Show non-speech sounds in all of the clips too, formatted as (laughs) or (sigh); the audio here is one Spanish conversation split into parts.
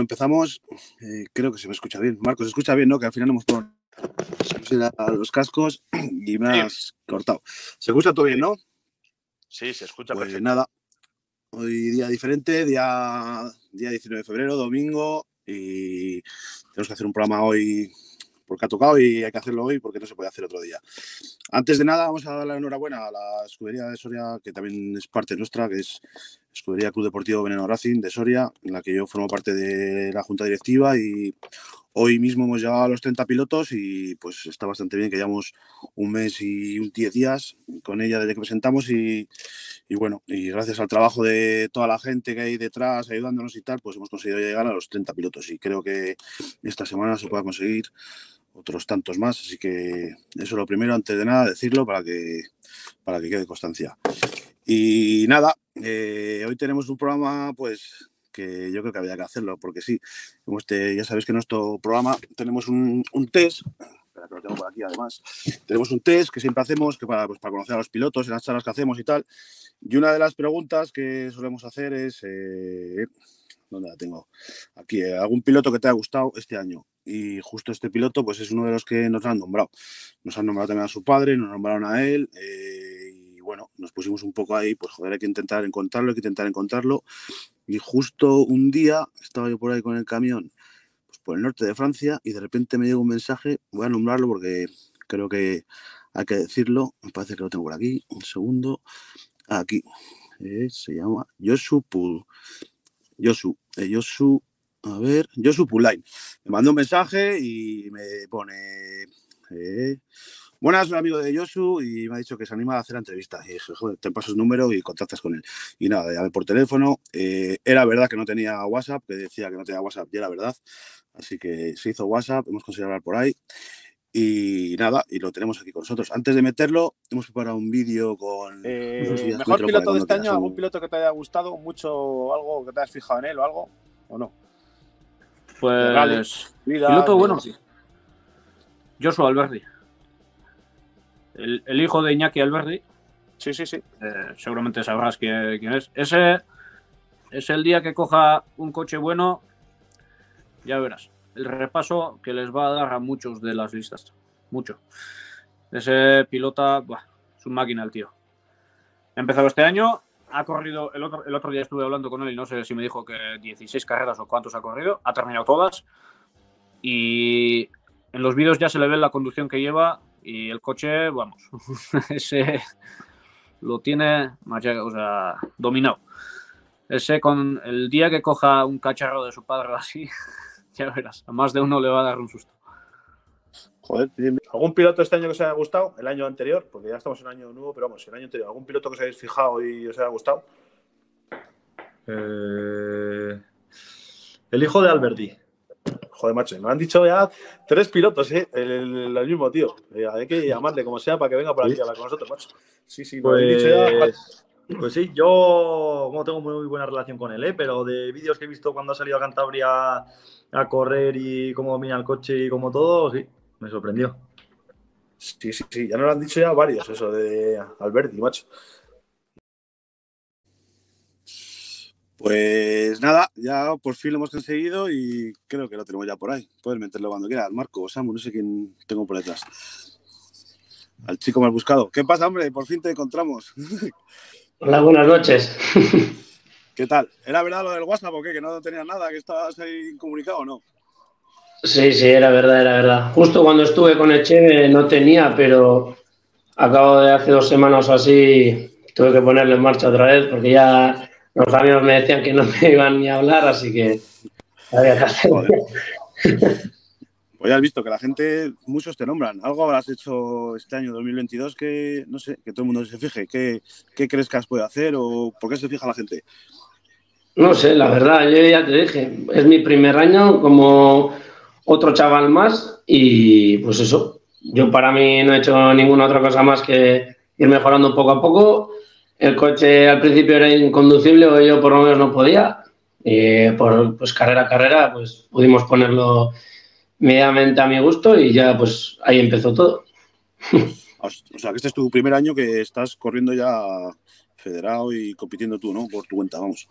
Empezamos. Eh, creo que se me escucha bien. Marcos, se escucha bien, ¿no? Que al final hemos puesto los cascos y me has cortado. ¿Se escucha todo bien, no? Sí, se escucha pues perfecto. nada. Hoy día diferente, día, día 19 de febrero, domingo, y tenemos que hacer un programa hoy porque ha tocado y hay que hacerlo hoy porque no se puede hacer otro día. Antes de nada, vamos a dar la enhorabuena a la escudería de Soria, que también es parte nuestra, que es Escudería Club Deportivo Veneno Racing de Soria, en la que yo formo parte de la junta directiva y hoy mismo hemos llegado a los 30 pilotos y pues está bastante bien que llevamos un mes y un 10 días con ella desde que presentamos y, bueno, y gracias al trabajo de toda la gente que hay detrás ayudándonos y tal, pues hemos conseguido llegar a los 30 pilotos y creo que esta semana se pueda conseguir otros tantos más. Así que eso es lo primero, antes de nada, decirlo para que, para que quede constancia. Y nada, eh, hoy tenemos un programa, pues que yo creo que había que hacerlo, porque sí, como este, ya sabéis que en nuestro programa tenemos un, test, espera que lo tengo por aquí además, tenemos un test que siempre hacemos que para, pues, para conocer a los pilotos en las charlas que hacemos y tal. Y una de las preguntas que solemos hacer es, eh, ¿dónde la tengo? Aquí, ¿algún piloto que te haya gustado este año? Y justo este piloto pues es uno de los que nos han nombrado. Nos han nombrado también a su padre, nos nombraron a él eh, y bueno, nos pusimos un poco ahí, pues joder, hay que intentar encontrarlo, hay que intentar encontrarlo y justo un día estaba yo por ahí con el camión pues, por el norte de Francia y de repente me llega un mensaje, voy a nombrarlo porque creo que hay que decirlo, me parece que lo tengo por aquí, un segundo, aquí, eh, se llama Josu Pul. Josu, eh, Josu a ver, Josu Pulain. Me mandó un mensaje y me pone. Eh, Buenas, soy amigo de Josu y me ha dicho que se anima a hacer entrevistas. Y dije, joder, te paso su número y contactas con él. Y nada, llamé por teléfono. Eh, era verdad que no tenía WhatsApp, que decía que no tenía WhatsApp y era verdad. Así que se hizo WhatsApp, hemos conseguido hablar por ahí. Y nada, y lo tenemos aquí con nosotros. Antes de meterlo, hemos preparado un vídeo con. Eh, ¿Mejor piloto de este año? ¿Algún piloto que te haya gustado mucho? ¿Algo que te hayas fijado en él o algo? ¿O no? Pues. piloto bueno. Joshua Alberdi. El, hijo de Iñaki Alberdi. Sí, sí, sí. Eh, seguramente sabrás quién, es. Ese es el día que coja un coche bueno. Ya verás. El repaso que les va a dar a muchos de las listas. Mucho. Ese pilota, es un máquina el tío. Ha empezado este año ha corrido, el otro, el otro día estuve hablando con él y no sé si me dijo que 16 carreras o cuántos ha corrido, ha terminado todas y en los vídeos ya se le ve la conducción que lleva y el coche, vamos, (laughs) ese lo tiene, o sea, dominado. Ese con el día que coja un cacharro de su padre así, (laughs) ya verás, a más de uno le va a dar un susto. Joder, ¿algún piloto este año que os haya gustado? El año anterior, porque ya estamos en año nuevo, pero vamos, el año anterior, ¿algún piloto que os hayáis fijado y os haya gustado? Eh, el hijo de Alberti. Joder, macho, me han dicho ya tres pilotos, ¿eh? El, mismo tío. Eh, hay que llamarle como sea para que venga por aquí a hablar con nosotros, macho. Sí, sí, pues, han dicho ya. Pues sí, yo no tengo muy buena relación con él, ¿eh? pero de vídeos que he visto cuando ha salido a Cantabria a correr y cómo domina el coche y como todo, sí, me sorprendió. Sí, sí, sí, ya nos lo han dicho ya varios, eso de Alberti, macho. Pues nada, ya por fin lo hemos conseguido y creo que lo tenemos ya por ahí. Puedes meterlo cuando quieras, Marco o Samu, no sé quién tengo por detrás. Al chico me has buscado. ¿Qué pasa, hombre? Por fin te encontramos. (laughs) Hola, buenas noches. ¿Qué tal? ¿Era verdad lo del WhatsApp o qué? ¿Que no tenías nada? ¿Que estabas ahí incomunicado o no? Sí, sí, era verdad, era verdad. Justo cuando estuve con Eche no tenía, pero acabo de hace dos semanas o así tuve que ponerle en marcha otra vez porque ya los amigos me decían que no me iban ni a hablar, así que había que hacerlo. (laughs) Pues ya has visto que la gente, muchos te nombran. Algo habrás hecho este año 2022 que, no sé, que todo el mundo se fije. ¿Qué, qué crees que has podido hacer o por qué se fija la gente? No sé, la verdad, yo ya te dije, es mi primer año como otro chaval más y pues eso, yo para mí no he hecho ninguna otra cosa más que ir mejorando poco a poco. El coche al principio era inconducible o yo por lo menos no podía. Y por pues carrera a carrera pues pudimos ponerlo medianamente a mi gusto y ya pues ahí empezó todo. (laughs) O sea, que este es tu primer año que estás corriendo ya federado y compitiendo tú, ¿no? Por tu cuenta, vamos.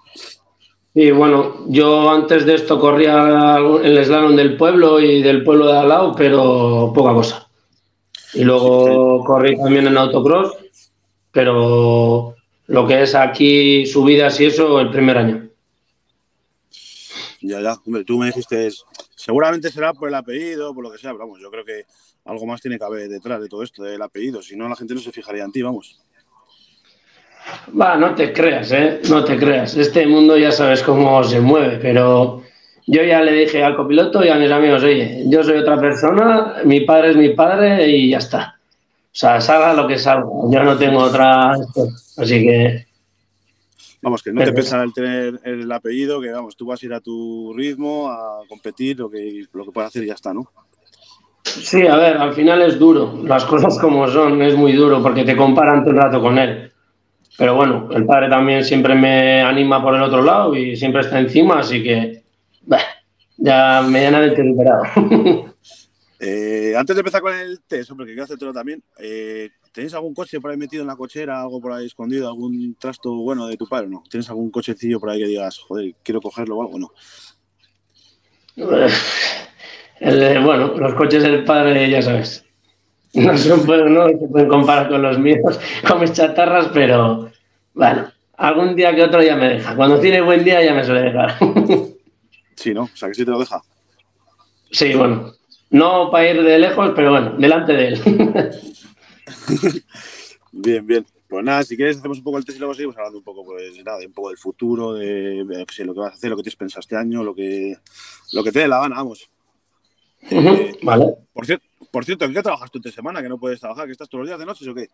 Sí, bueno, yo antes de esto corría el slalom del pueblo y del pueblo de al lado, pero poca cosa. Y luego corrí también en autocross, pero lo que es aquí subidas y eso el primer año. Ya, ya. Hombre, tú me dijiste, seguramente será por el apellido, por lo que sea, pero vamos, yo creo que algo más tiene que haber detrás de todo esto, del apellido. Si no, la gente no se fijaría en ti, vamos. Va, no te creas, ¿eh? No te creas. Este mundo ya sabes cómo se mueve, pero yo ya le dije al copiloto y a mis amigos, oye, yo soy otra persona, mi padre es mi padre y ya está. O sea, salga lo que salga. Yo no tengo otra. Así que. Vamos, que no te pesa el tener el apellido, que vamos, tú vas a ir a tu ritmo, a competir, lo que, lo que puedas hacer y ya está, ¿no? Sí, a ver, al final es duro. Las cosas como son, es muy duro porque te comparan todo el rato con él. Pero bueno, el padre también siempre me anima por el otro lado y siempre está encima, así que bah, ya medianamente liberado. (laughs) eh, antes de empezar con el test, hombre, que quiero hacértelo también, eh, ¿tenéis algún coche por ahí metido en la cochera, algo por ahí escondido, algún trasto bueno de tu padre o no? ¿Tienes algún cochecillo por ahí que digas, joder, quiero cogerlo o algo? No. (laughs) El, bueno, los coches del padre, ya sabes. No se, pueden, no se pueden comparar con los míos, (laughs) con mis chatarras, pero bueno, algún día que otro ya me deja. Cuando tiene buen día ya me suele dejar. (laughs) Sí, ¿no? O sea, que sí te lo deja. Sí, bueno. No para ir de lejos, pero bueno, delante de él. (laughs) bien, bien. Pues nada, si quieres hacemos un poco el test y luego seguimos hablando un poco, pues nada, un poco del futuro, de, de lo que vas a hacer, lo que tienes pensado este año, lo que, lo que te dé la gana, vamos. Eh, vale. Por cierto, por cierto, ¿en qué trabajas tú esta semana? ¿Que no puedes trabajar? ¿Que estás todos los días de noche o qué?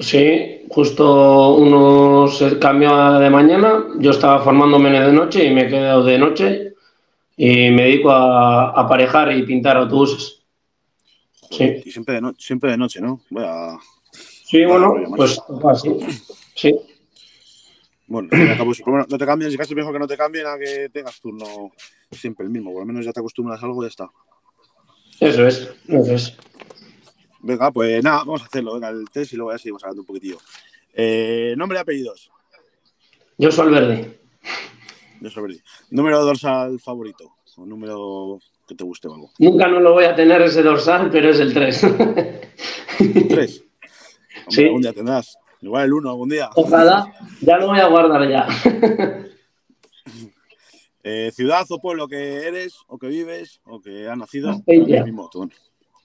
Sí, justo uno se cambió de mañana, yo estaba formándome de noche y me he quedado de noche y me dedico a aparejar y pintar autobuses. Joder, sí. Y siempre de, no, siempre de noche, ¿no? Voy a... Sí, bueno, pues así. Sí. Bueno, no te cambian, si casi mejor que no te cambien a que tengas turno siempre el mismo, por lo menos ya te acostumbras a algo y ya está. Eso es, eso es. Venga, pues nada, vamos a hacerlo, venga, el test y luego ya seguimos hablando un poquitillo. Eh, nombre y apellidos. Yo soy Verde. Yo soy Verde. Número dorsal favorito, o número que te guste o algo. Nunca no lo voy a tener ese dorsal, pero es el 3. ¿El 3? Sí. Algún día tendrás. Igual el 1 algún día. Ojalá, ya lo voy a guardar ya. (laughs) eh, ciudad o pueblo que eres, o que vives, o que has nacido. Astilla. Mismo, tú.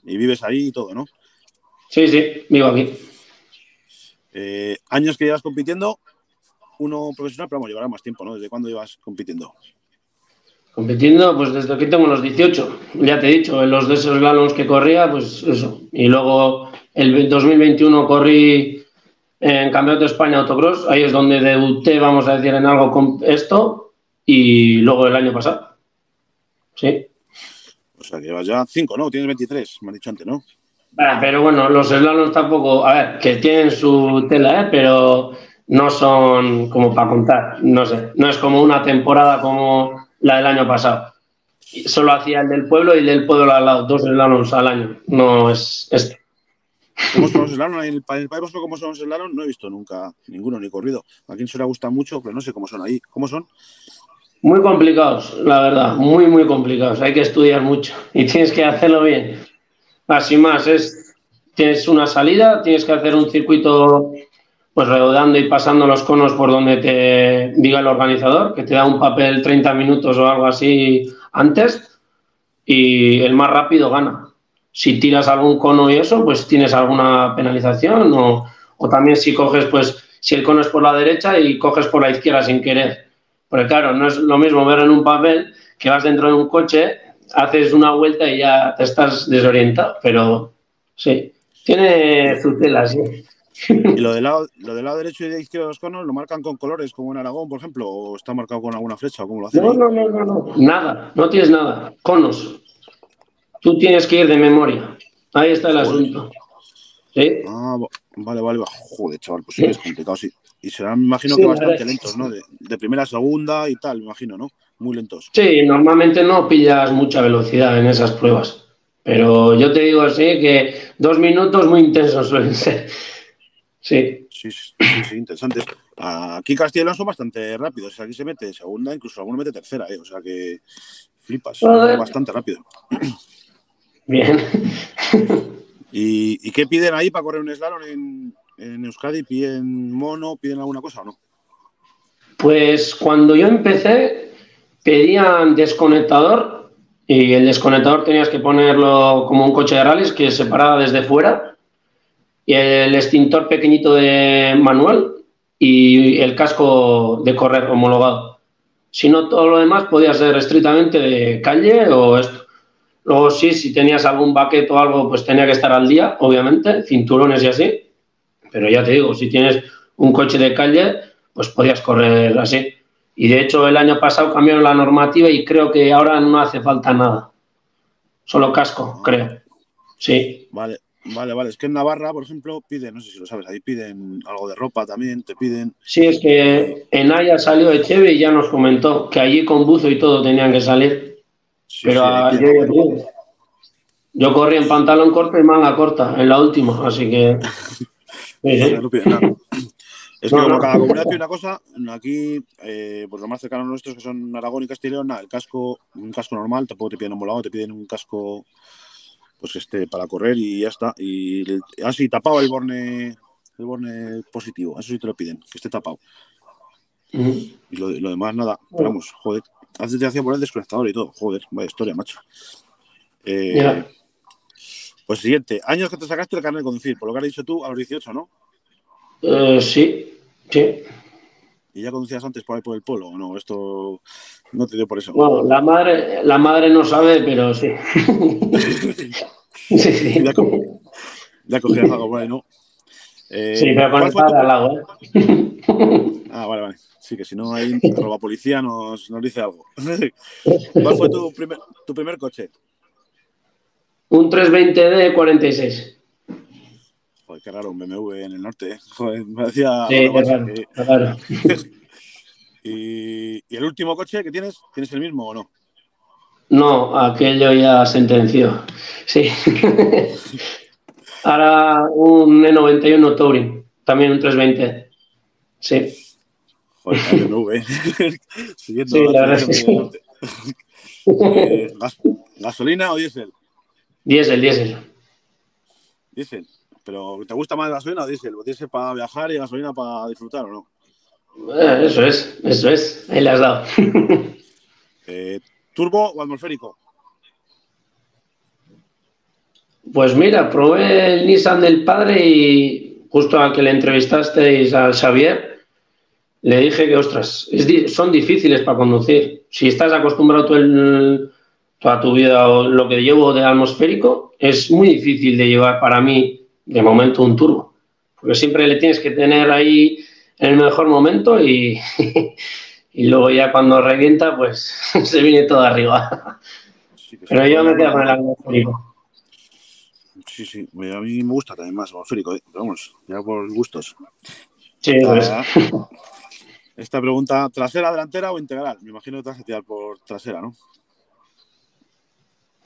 Y vives ahí y todo, ¿no? Sí, sí, vivo aquí. Eh, años que llevas compitiendo, uno profesional, pero vamos, llevará más tiempo, ¿no? ¿Desde cuándo llevas compitiendo? Compitiendo, pues desde que tengo los 18. Ya te he dicho, en los de esos slaloms que corría, pues eso. Y luego el 2021 corrí en Campeonato de España Autocross. Ahí es donde debuté, vamos a decir, en algo con esto. Y luego el año pasado. Sí. O sea, que llevas ya 5, ¿no? Tienes 23, me has dicho antes, ¿no? Ah, Pero bueno, los slaloms tampoco, a ver, que tienen su tela, ¿eh? pero no son como para contar, no sé, no es como una temporada como la del año pasado. Solo hacía el del pueblo y el del pueblo al lado, dos slaloms al año, no es este. ¿Cómo son los slalom? En el, pa- en el País Vasco, ¿cómo son los slalom? No he visto nunca ninguno, ni corrido. A quien se le gusta mucho, pero no sé cómo son ahí. ¿Cómo son? Muy complicados, la verdad, muy, muy complicados. Hay que estudiar mucho y tienes que hacerlo bien. Así más, es, tienes una salida, tienes que hacer un circuito pues redondeando y pasando los conos por donde te diga el organizador, que te da un papel 30 minutos o algo así antes y el más rápido gana. Si tiras algún cono y eso, pues tienes alguna penalización o, o también si coges, pues si el cono es por la derecha y coges por la izquierda sin querer. Porque claro, no es lo mismo ver en un papel que vas dentro de un coche, haces una vuelta y ya te estás desorientado. Pero sí, tiene su tela, sí. ¿Y lo del lado, lo del lado derecho y de izquierdo de los conos lo marcan con colores, como en Aragón, por ejemplo? ¿O está marcado con alguna flecha? ¿O cómo lo hacen? No, no, no, no, no. Nada, no tienes nada. Conos. Tú tienes que ir de memoria. Ahí está el Joder. asunto. ¿Sí? Ah, va- vale, vale. va. Joder, chaval, pues sí, es complicado, sí. Y serán, me imagino Sí, que bastante verdad. lentos, ¿no? De, de primera a segunda y tal, me imagino, ¿no? Muy lentos. Sí, normalmente no pillas mucha velocidad en esas pruebas. Pero yo te digo así que dos minutos muy intensos suelen ser. Sí. Sí, sí, sí, interesantes. Aquí Castilla son bastante rápidos. Aquí se mete segunda, incluso alguno mete tercera, ¿eh? O sea que flipas. Bastante rápido. Bien. ¿Y, qué piden ahí para correr un slalom en, en Euskadi? ¿Piden mono? ¿Piden alguna cosa o no? Pues cuando yo empecé, pedían desconectador y el desconectador tenías que ponerlo como un coche de rallies que se paraba desde fuera y el extintor pequeñito de manual y el casco de correr homologado. Si no, todo lo demás podía ser estrictamente de calle o esto. Luego sí, si tenías algún baquete o algo, pues tenía que estar al día, obviamente, cinturones y así. Pero ya te digo, si tienes un coche de calle, pues podías correr así. Y de hecho el año pasado cambiaron la normativa y creo que ahora no hace falta nada. Solo casco, creo. Sí. Vale. Vale, vale. Es que en Navarra, por ejemplo, piden, no sé si lo sabes, ahí piden algo de ropa también, te piden. Sí, es que en Haya salió Echeve y ya nos comentó que allí con buzo y todo tenían que salir. Pero yo, corrí en pantalón corto y manga corta en la última, así que. (laughs) nada. Es que como cada comunidad pide una cosa, aquí, eh, pues lo más cercano a nuestros que son Aragón y Castellón, el casco, un casco normal, tampoco te piden un volado, te piden un casco pues este, para correr y ya está. Y así, tapado el borne, el borne positivo, eso sí te lo piden, que esté tapado. Y lo, demás, nada, pero vamos, joder. Antes te hacía poner el desconectador y todo, joder, vaya historia, macho. Eh, pues siguiente, años que te sacaste el carnet de conducir, por lo que has dicho tú, a los 18, ¿no? Eh, sí, sí. ¿Y ya conducías antes por ahí por el polo o no? Esto no te dio por eso. Bueno, la madre, la madre no sabe, pero sí. (laughs) sí, sí. Ya, ya cogías algo por ahí, ¿no? Eh, sí, pero con el padre al lado, ¿eh? Ah, vale, vale. Sí, que si no hay roba policía nos, nos dice algo. (laughs) ¿Cuál fue tu primer, tu primer coche? Un 320D 46. Joder, qué raro un BMW en el norte. ¿eh? Joder, me decía. Sí, qué raro, (laughs) ¿Y, el último coche que tienes, tienes el mismo o no? No, aquello ya sentenció. Sí. (laughs) Ahora un E91 Touring, también un 320. Sí. Joder, BMW. (laughs) Siguiendo sí, la, verdad es que sí. Eh, ¿Gasolina o diésel? Diésel, diésel. Diésel. ¿Pero te gusta más gasolina o diésel? ¿O diésel para viajar y gasolina para disfrutar o no? Eh, eso es, eso es. Ahí le has dado. (laughs) Eh, ¿Turbo o atmosférico? Pues mira, probé el Nissan del padre y justo a que le entrevistasteis al Xavier, le dije que, ostras, son difíciles para conducir. Si estás acostumbrado toda tu vida o lo que llevo de atmosférico, es muy difícil de llevar para mí, de momento, un turbo. Porque siempre le tienes que tener ahí en el mejor momento y, (laughs) y luego ya cuando revienta, pues (laughs) se viene todo arriba. Pero yo me quedo con el atmosférico. Sí, sí, a mí me gusta también más atmosférico, ¿eh? vamos, ya por gustos. Sí, pues. (laughs) Esta pregunta, ¿trasera, delantera o integral? Me imagino que te vas a tirar por trasera, ¿no?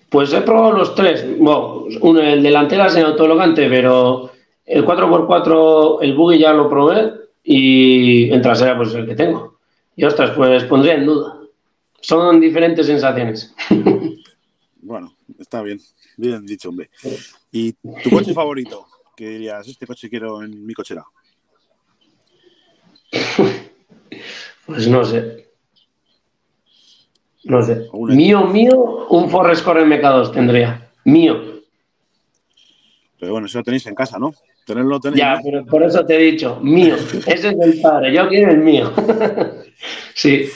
Pues he probado los tres. Bueno, el delantera es en autologante, pero el 4x4, el buggy ya lo probé y en trasera pues el que tengo. Y ostras, pues pondría en duda. Son diferentes sensaciones. (laughs) Bueno, está bien, bien dicho, hombre. ¿Y tu coche favorito? ¿Qué dirías? Este coche quiero en mi cochera. (laughs) Pues no sé. No sé. Mío, mío, un Forest Core MK2 tendría. Mío. Pero bueno, eso lo tenéis en casa, ¿no? Tenerlo tenéis. Ya, pero por eso te he dicho, mío. Ese es el padre, yo quiero el mío. (laughs) sí.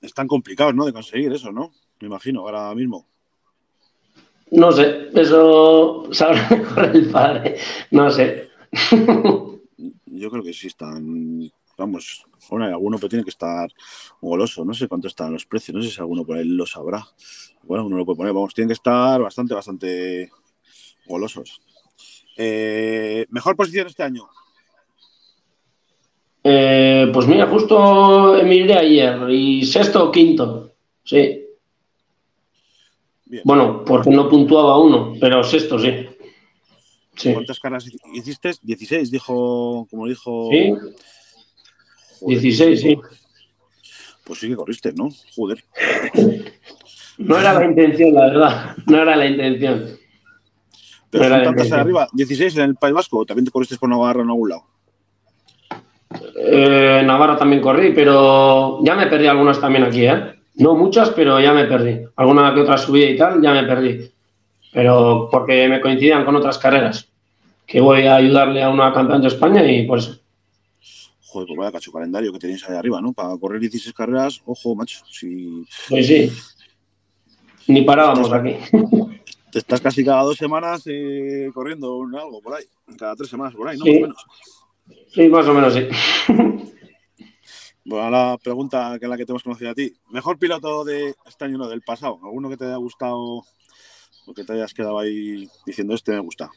Están complicados, ¿no? De conseguir eso, ¿no? Me imagino, ahora mismo. No sé, eso sabrá (laughs) mejor el padre. No sé. (laughs) Yo creo que sí están. Vamos, bueno, alguno pero tiene que estar goloso. No sé cuánto están los precios, no sé si alguno por ahí lo sabrá. Bueno, uno lo puede poner. Vamos, tienen que estar bastante, bastante golosos. Eh, ¿Mejor posición este año? Eh, pues mira, justo emigré ayer y sexto o quinto, sí. Bueno, porque no puntuaba uno, pero sexto sí. ¿Cuántas caras hiciste? 16, dijo, como dijo. Sí. 16, sí. Pues sí que corriste, ¿no? Joder. No era la intención, la verdad. No era la intención. Pero son de tantas arriba, 16 en el País Vasco, o también te corriste por Navarra en algún lado. Eh, Navarra también corrí, pero ya me perdí algunas también aquí, ¿eh? No muchas, pero ya me perdí. Alguna que otra subida y tal, ya me perdí. Pero porque me coincidían con otras carreras. Que voy a ayudarle a una campeona de España y por eso. Joder, pues vaya cacho calendario que tenéis ahí arriba, ¿no? Para correr 16 carreras, ojo, macho, si Pues sí. Ni parábamos aquí. (laughs) te estás casi cada dos semanas eh, corriendo un algo por ahí, cada tres semanas por ahí, ¿no? Sí. Más o menos. Sí, más o menos sí. Bueno, la pregunta que es la que te hemos conocido a ti. ¿Mejor piloto de este año, no, del pasado? ¿Alguno que te haya gustado o que te hayas quedado ahí diciendo este me gusta?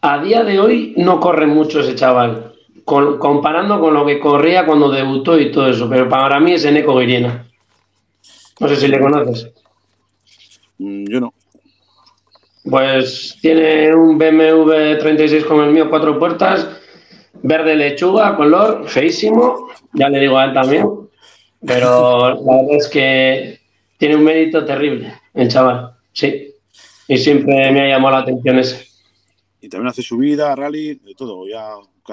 A día de hoy no corre mucho ese chaval. Con- comparando con lo que corría cuando debutó y todo eso. Pero para mí es Eneco Guiriena. No sé si le conoces. Mm, yo no. Pues tiene un BMW 36 como el mío, cuatro puertas, verde lechuga, color, feísimo, ya le digo a él también, pero (laughs) la verdad es que tiene un mérito terrible el chaval, sí, y siempre me ha llamado la atención ese. Y también hace subida, rally, de todo. Ya,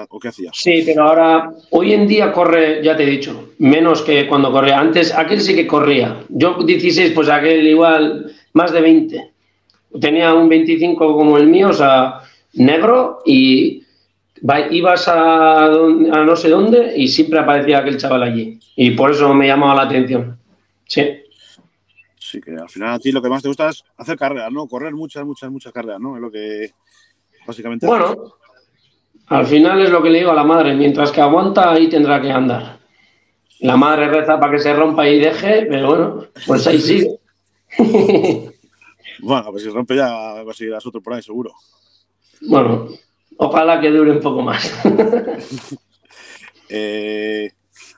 ¿O qué hacías? Sí, pero ahora, hoy en día corre, ya te he dicho, menos que cuando corría. Antes, aquel sí que corría. Yo 16, pues aquel igual, más de 20. Tenía un 25 como el mío, o sea, negro, y ibas a, a no sé dónde y siempre aparecía aquel chaval allí. Y por eso me llamaba la atención. Sí. Sí, que al final a ti lo que más te gusta es hacer carreras, ¿no? Correr muchas, muchas, muchas carreras, ¿no? Es lo que básicamente. Bueno, al final es lo que le digo a la madre, mientras que aguanta, ahí tendrá que andar. La madre reza para que se rompa y deje, pero bueno, pues ahí sigue. (laughs) Bueno, pues si rompe ya conseguirás otro por ahí, seguro. Bueno, ojalá que dure un poco más. (laughs) Eh,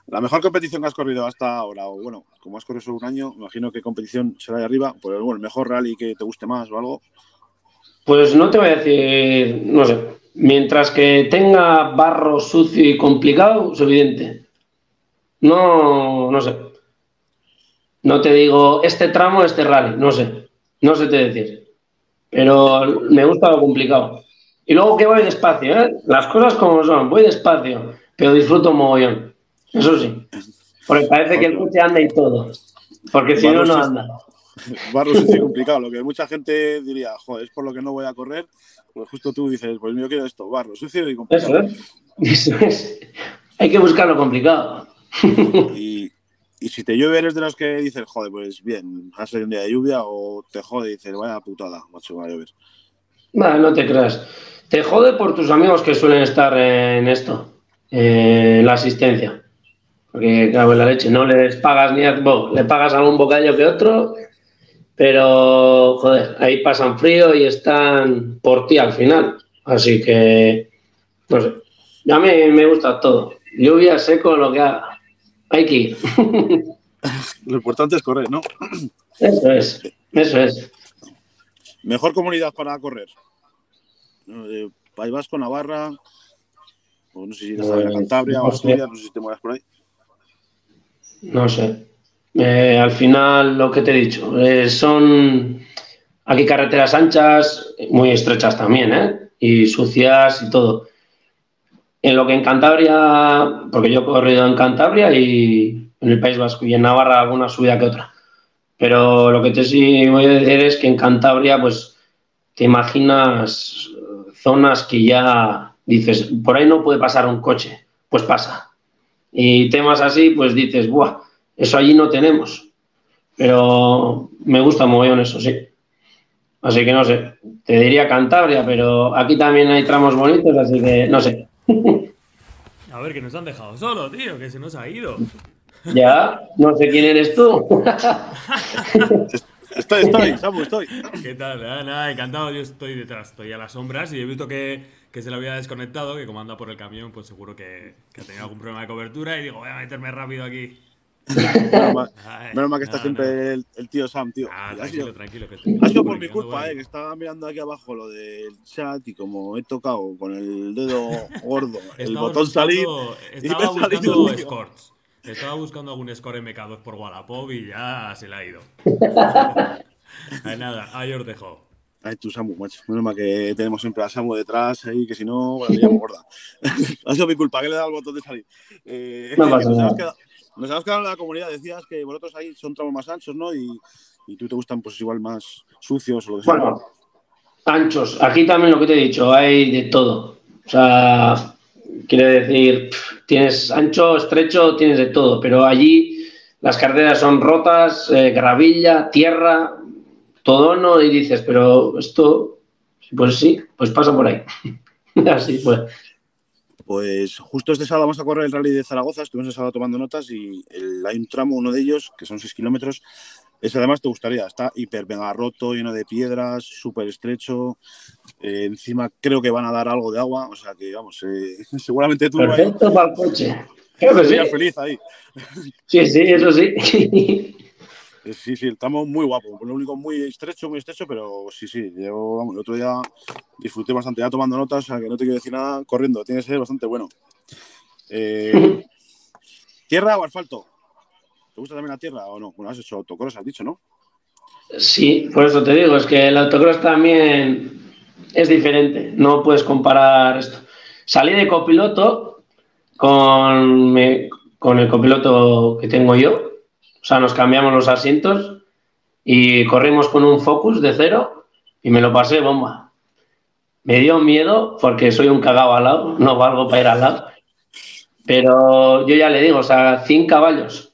la mejor competición que has corrido hasta ahora, o bueno, como has corrido solo un año, imagino que competición será de arriba, pero bueno, el mejor rally que te guste más o algo. Pues no te voy a decir, no sé, mientras que tenga barro sucio y complicado, es evidente. No, no sé. No te digo este tramo, este rally, no sé. No sé te decir. Pero me gusta lo complicado. Y luego que voy despacio, ¿eh? Las cosas como son, voy despacio, pero disfruto mogollón. Eso sí. Porque parece que el coche anda y todo. Porque si no, no anda. Barro sucio y (laughs) complicado, lo que mucha gente diría, joder, es por lo que no voy a correr, pues justo tú dices, pues yo quiero esto, barro sucio y complicado. Eso es. (laughs) Eso es. Hay que buscar lo complicado. Y, y si te llueve, eres de los que dices, joder, pues bien, ha sido un día de lluvia, o te jode y dices, vaya putada, macho, va a llover. Vale, no te creas. Te jode por tus amigos que suelen estar en esto, en la asistencia. Porque, claro, en la leche, no les pagas ni a, bueno, le pagas algún bocadillo que otro, pero, joder, ahí pasan frío y están por ti al final. Así que, no sé. A mí me gusta todo. Lluvia, seco, lo que haga. Hay que ir. (laughs) Lo importante es correr, ¿no? (clears throat) Eso es, eso es. Mejor comunidad para correr. Eh, País Vasco, Navarra, o no sé si eres de Pues, Cantabria. Asturias, no sé si te mueves por ahí. No sé. Eh, al final, lo que te he dicho, eh, son aquí carreteras anchas, muy estrechas también, ¿eh? Y sucias y todo. En lo que en Cantabria, porque yo he corrido en Cantabria y en el País Vasco y en Navarra alguna subida que otra. Pero lo que te sí voy a decir es que en Cantabria, pues, te imaginas zonas que ya dices, por ahí no puede pasar un coche, pues pasa. Y temas así, pues dices, ¡buah! Eso allí no tenemos. Pero me gusta mogollón eso, sí. Así que no sé, te diría Cantabria, pero aquí también hay tramos bonitos, así que no sé. (laughs) A ver, que nos han dejado solo, tío, que se nos ha ido. Ya, no sé quién eres tú. (laughs) Estoy, estoy, Samu, estoy. ¿Qué tal? Nada, nada, encantado. Yo estoy detrás, estoy a las sombras y he visto que, que se le había desconectado, que como anda por el camión, pues seguro que, que ha tenido algún problema de cobertura y digo, voy a meterme rápido aquí. (laughs) Menos mal, que está no, siempre no. El, el tío Sam, tío. Ah, ha tranquilo, sido, tranquilo. Que ha sido por mi culpa, eh, que estaba mirando aquí abajo lo del chat y como he tocado con el dedo gordo el botón salir. y me Estaba salido buscando scores. Estaba buscando algún score MK2 por Wallapop y ya se le ha ido. (laughs) Ay, nada, ahí os dejo. Ay, tú, Samu, macho. Menos mal que tenemos siempre a Samu detrás ahí, que si no, bueno, la liamos gorda. (laughs) ha sido mi culpa que le he dado el botón de salir. Eh, No pasa nada. Nos hemos quedado en la comunidad. Decías que vosotros ahí son tramos más anchos, ¿no? Y, y tú te gustan, pues igual más sucios o lo que sea. Bueno, anchos. Aquí también lo que te he dicho, hay de todo. O sea, quiere decir, tienes ancho, estrecho, tienes de todo. Pero allí las carreteras son rotas, eh, gravilla, tierra, todo no. Y dices, pero esto, pues sí, pues pasa por ahí. (laughs) Así pues. Pues justo este sábado vamos a correr el rally de Zaragoza. Estuvimos el sábado tomando notas y el- hay un tramo, uno de ellos, que son 6 kilómetros. Ese además te gustaría. Está hiper mega roto, lleno de piedras, súper estrecho. Eh, encima creo que van a dar algo de agua. O sea que, vamos, eh, (laughs) seguramente tú Perfecto para el coche. Creo que sí. feliz ahí. Sí, sí, eso sí. (laughs) Eh, Sí, sí, estamos muy guapo. Lo único muy estrecho, muy estrecho, pero sí, sí. Yo, vamos, el otro día disfruté bastante ya tomando notas, o sea que no te quiero decir nada corriendo. Tiene que ser bastante bueno. Eh, (laughs) ¿Tierra o asfalto? ¿Te gusta también la tierra o no? Bueno, has hecho autocross, has dicho, ¿no? Sí, por eso te digo, es que el autocross también es diferente, no puedes comparar esto. Salí de copiloto con, me- con el copiloto que tengo yo, sea, nos cambiamos los asientos y corrimos con un Focus de cero y me lo pasé bomba. Me dio miedo porque soy un cagado al lado, no valgo para ir al lado. Pero yo ya le digo, o sea, 100 caballos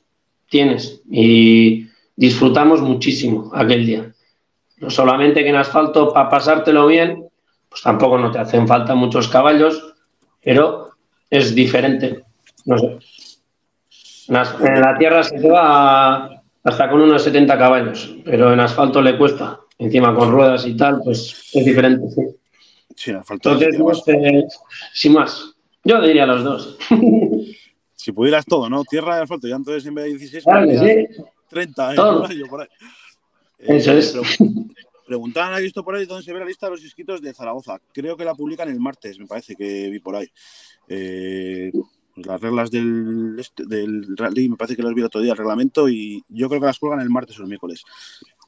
tienes y disfrutamos muchísimo aquel día. No solamente que en asfalto, para pasártelo bien, pues tampoco no te hacen falta muchos caballos, pero es diferente. No sé. En, as- en la tierra se te va hasta con unos 70 caballos, pero en asfalto le cuesta. Encima con ruedas y tal, pues es diferente. sí. Sí, asfalto. Entonces, sé, sin más. Yo diría los dos. (laughs) Si pudieras todo, ¿no? Tierra y asfalto, ya entonces en vez de 16, Claro que pondrías sí. 30 en Todo. (laughs) un año por ahí. Eso es. pre- Preguntaban, ¿has visto por ahí dónde se ve la lista de los inscritos de Zaragoza? Creo que la publican el martes, me parece que vi por ahí. Eh, pues las reglas del, este- del rally, me parece que las vi el otro día, el reglamento, y yo creo que las colgan el martes o el miércoles.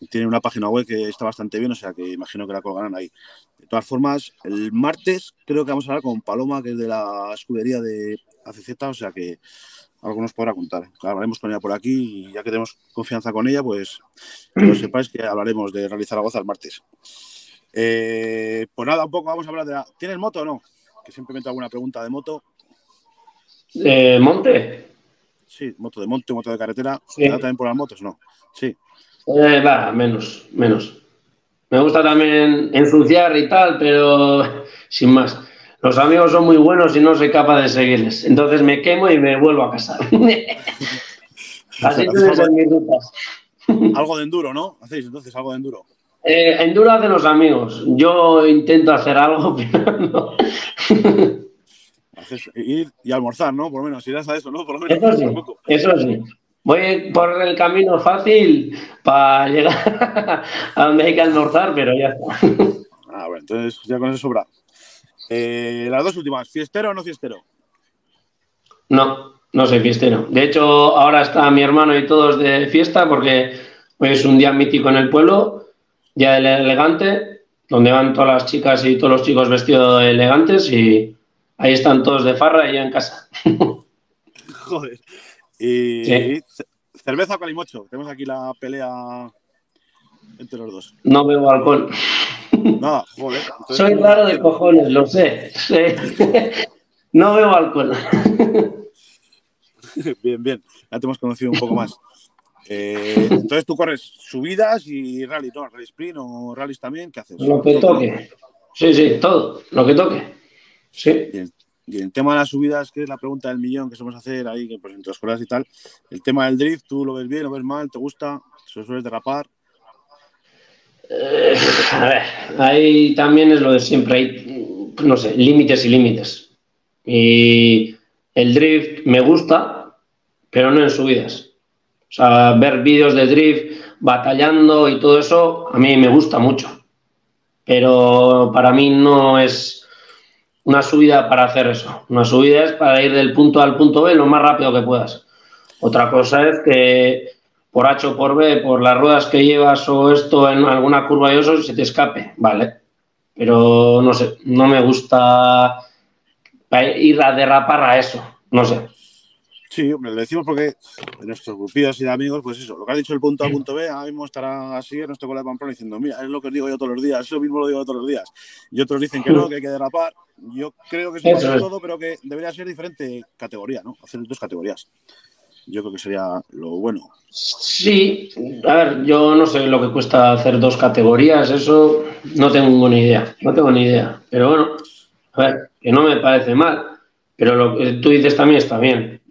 Tiene una página web que está bastante bien, o sea que imagino que la colgarán ahí. De todas formas, el martes creo que vamos a hablar con Paloma, que es de la escudería de ACZ, o sea que algo nos podrá contar. Hablaremos con ella por aquí y ya que tenemos confianza con ella, pues que lo (clears throat) sepáis que hablaremos de Rally Zaragoza el martes. Eh, pues nada, un poco vamos a hablar de la... ¿Tienes moto o no? Que siempre me alguna pregunta de moto. Eh, Monte. Sí, moto de monte, moto de carretera. Sí. ¿Te da también por las motos? No. Sí. Eh, va, menos, menos. Me gusta también ensuciar y tal, pero (laughs) sin más. Los amigos son muy buenos y no soy capaz de seguirles. Entonces me quemo y me vuelvo a casa. (laughs) Así ser mis rutas. (laughs) Algo de enduro, ¿no? Hacéis entonces algo de enduro. Eh, enduro hacen los amigos. Yo intento hacer algo, pero no. Ir y almorzar, ¿no? Por lo menos, irás a eso, ¿no? Por lo menos. Eso sí, eso sí. Voy por el camino fácil para llegar (laughs) a donde hay que almorzar, pero ya está. Ah, bueno, entonces ya con eso sobra. Eh, las dos últimas, ¿fiestero o no fiestero? No, no soy fiestero. De hecho, ahora está mi hermano y todos de fiesta porque hoy es un día mítico en el pueblo, día del elegante, donde van todas las chicas y todos los chicos vestidos elegantes y ahí están todos de farra y yo en casa. (laughs) Joder. Y Sí. cerveza o calimocho. Tenemos aquí la pelea entre los dos. No bebo alcohol. Nada, joder. entonces- Soy raro de cojones, lo sé. (laughs) No bebo alcohol. (laughs) Bien, bien. Ya te hemos conocido un poco más. Eh, entonces tú corres subidas y rally, ¿no? Rally sprint o rallies también. ¿Qué haces? Lo que toque. Sí, sí, todo, lo que toque. Sí. Y el, y el tema de las subidas, que es la pregunta del millón que somos hacer ahí, que pues entre las escuelas y tal. El tema del drift, ¿tú lo ves bien, lo ves mal, te gusta? ¿Se sueles derrapar? Eh, a ver, ahí también es lo de siempre, hay, no sé, límites y límites. Y el drift me gusta, pero no en subidas. sea, ver vídeos de drift batallando y todo eso, a mí me gusta mucho. Pero para mí no es una subida para hacer eso. Una subida es para ir del punto A al punto B lo más rápido que puedas. Otra cosa es que por H o por B, por las ruedas que llevas o esto en alguna curva y eso, se te escape, vale. Pero no sé, no me gusta ir a derrapar a eso, no sé. Sí, hombre, lo decimos porque en nuestros grupillos y de amigos, pues eso, lo que ha dicho el punto A, punto B, ahora mismo estará así en nuestro colega de Pamplona diciendo, mira, es lo que os digo yo todos los días, eso mismo lo digo todos los días. Y otros dicen que no, que hay que derrapar. Yo creo que es todo, pero que debería ser diferente categoría, ¿no? Hacer dos categorías. Yo creo que sería lo bueno. Sí, a ver, yo no sé lo que cuesta hacer dos categorías, eso no tengo ni idea, no tengo ni idea. Pero bueno, a ver, que no me parece mal pero lo que tú dices también está bien,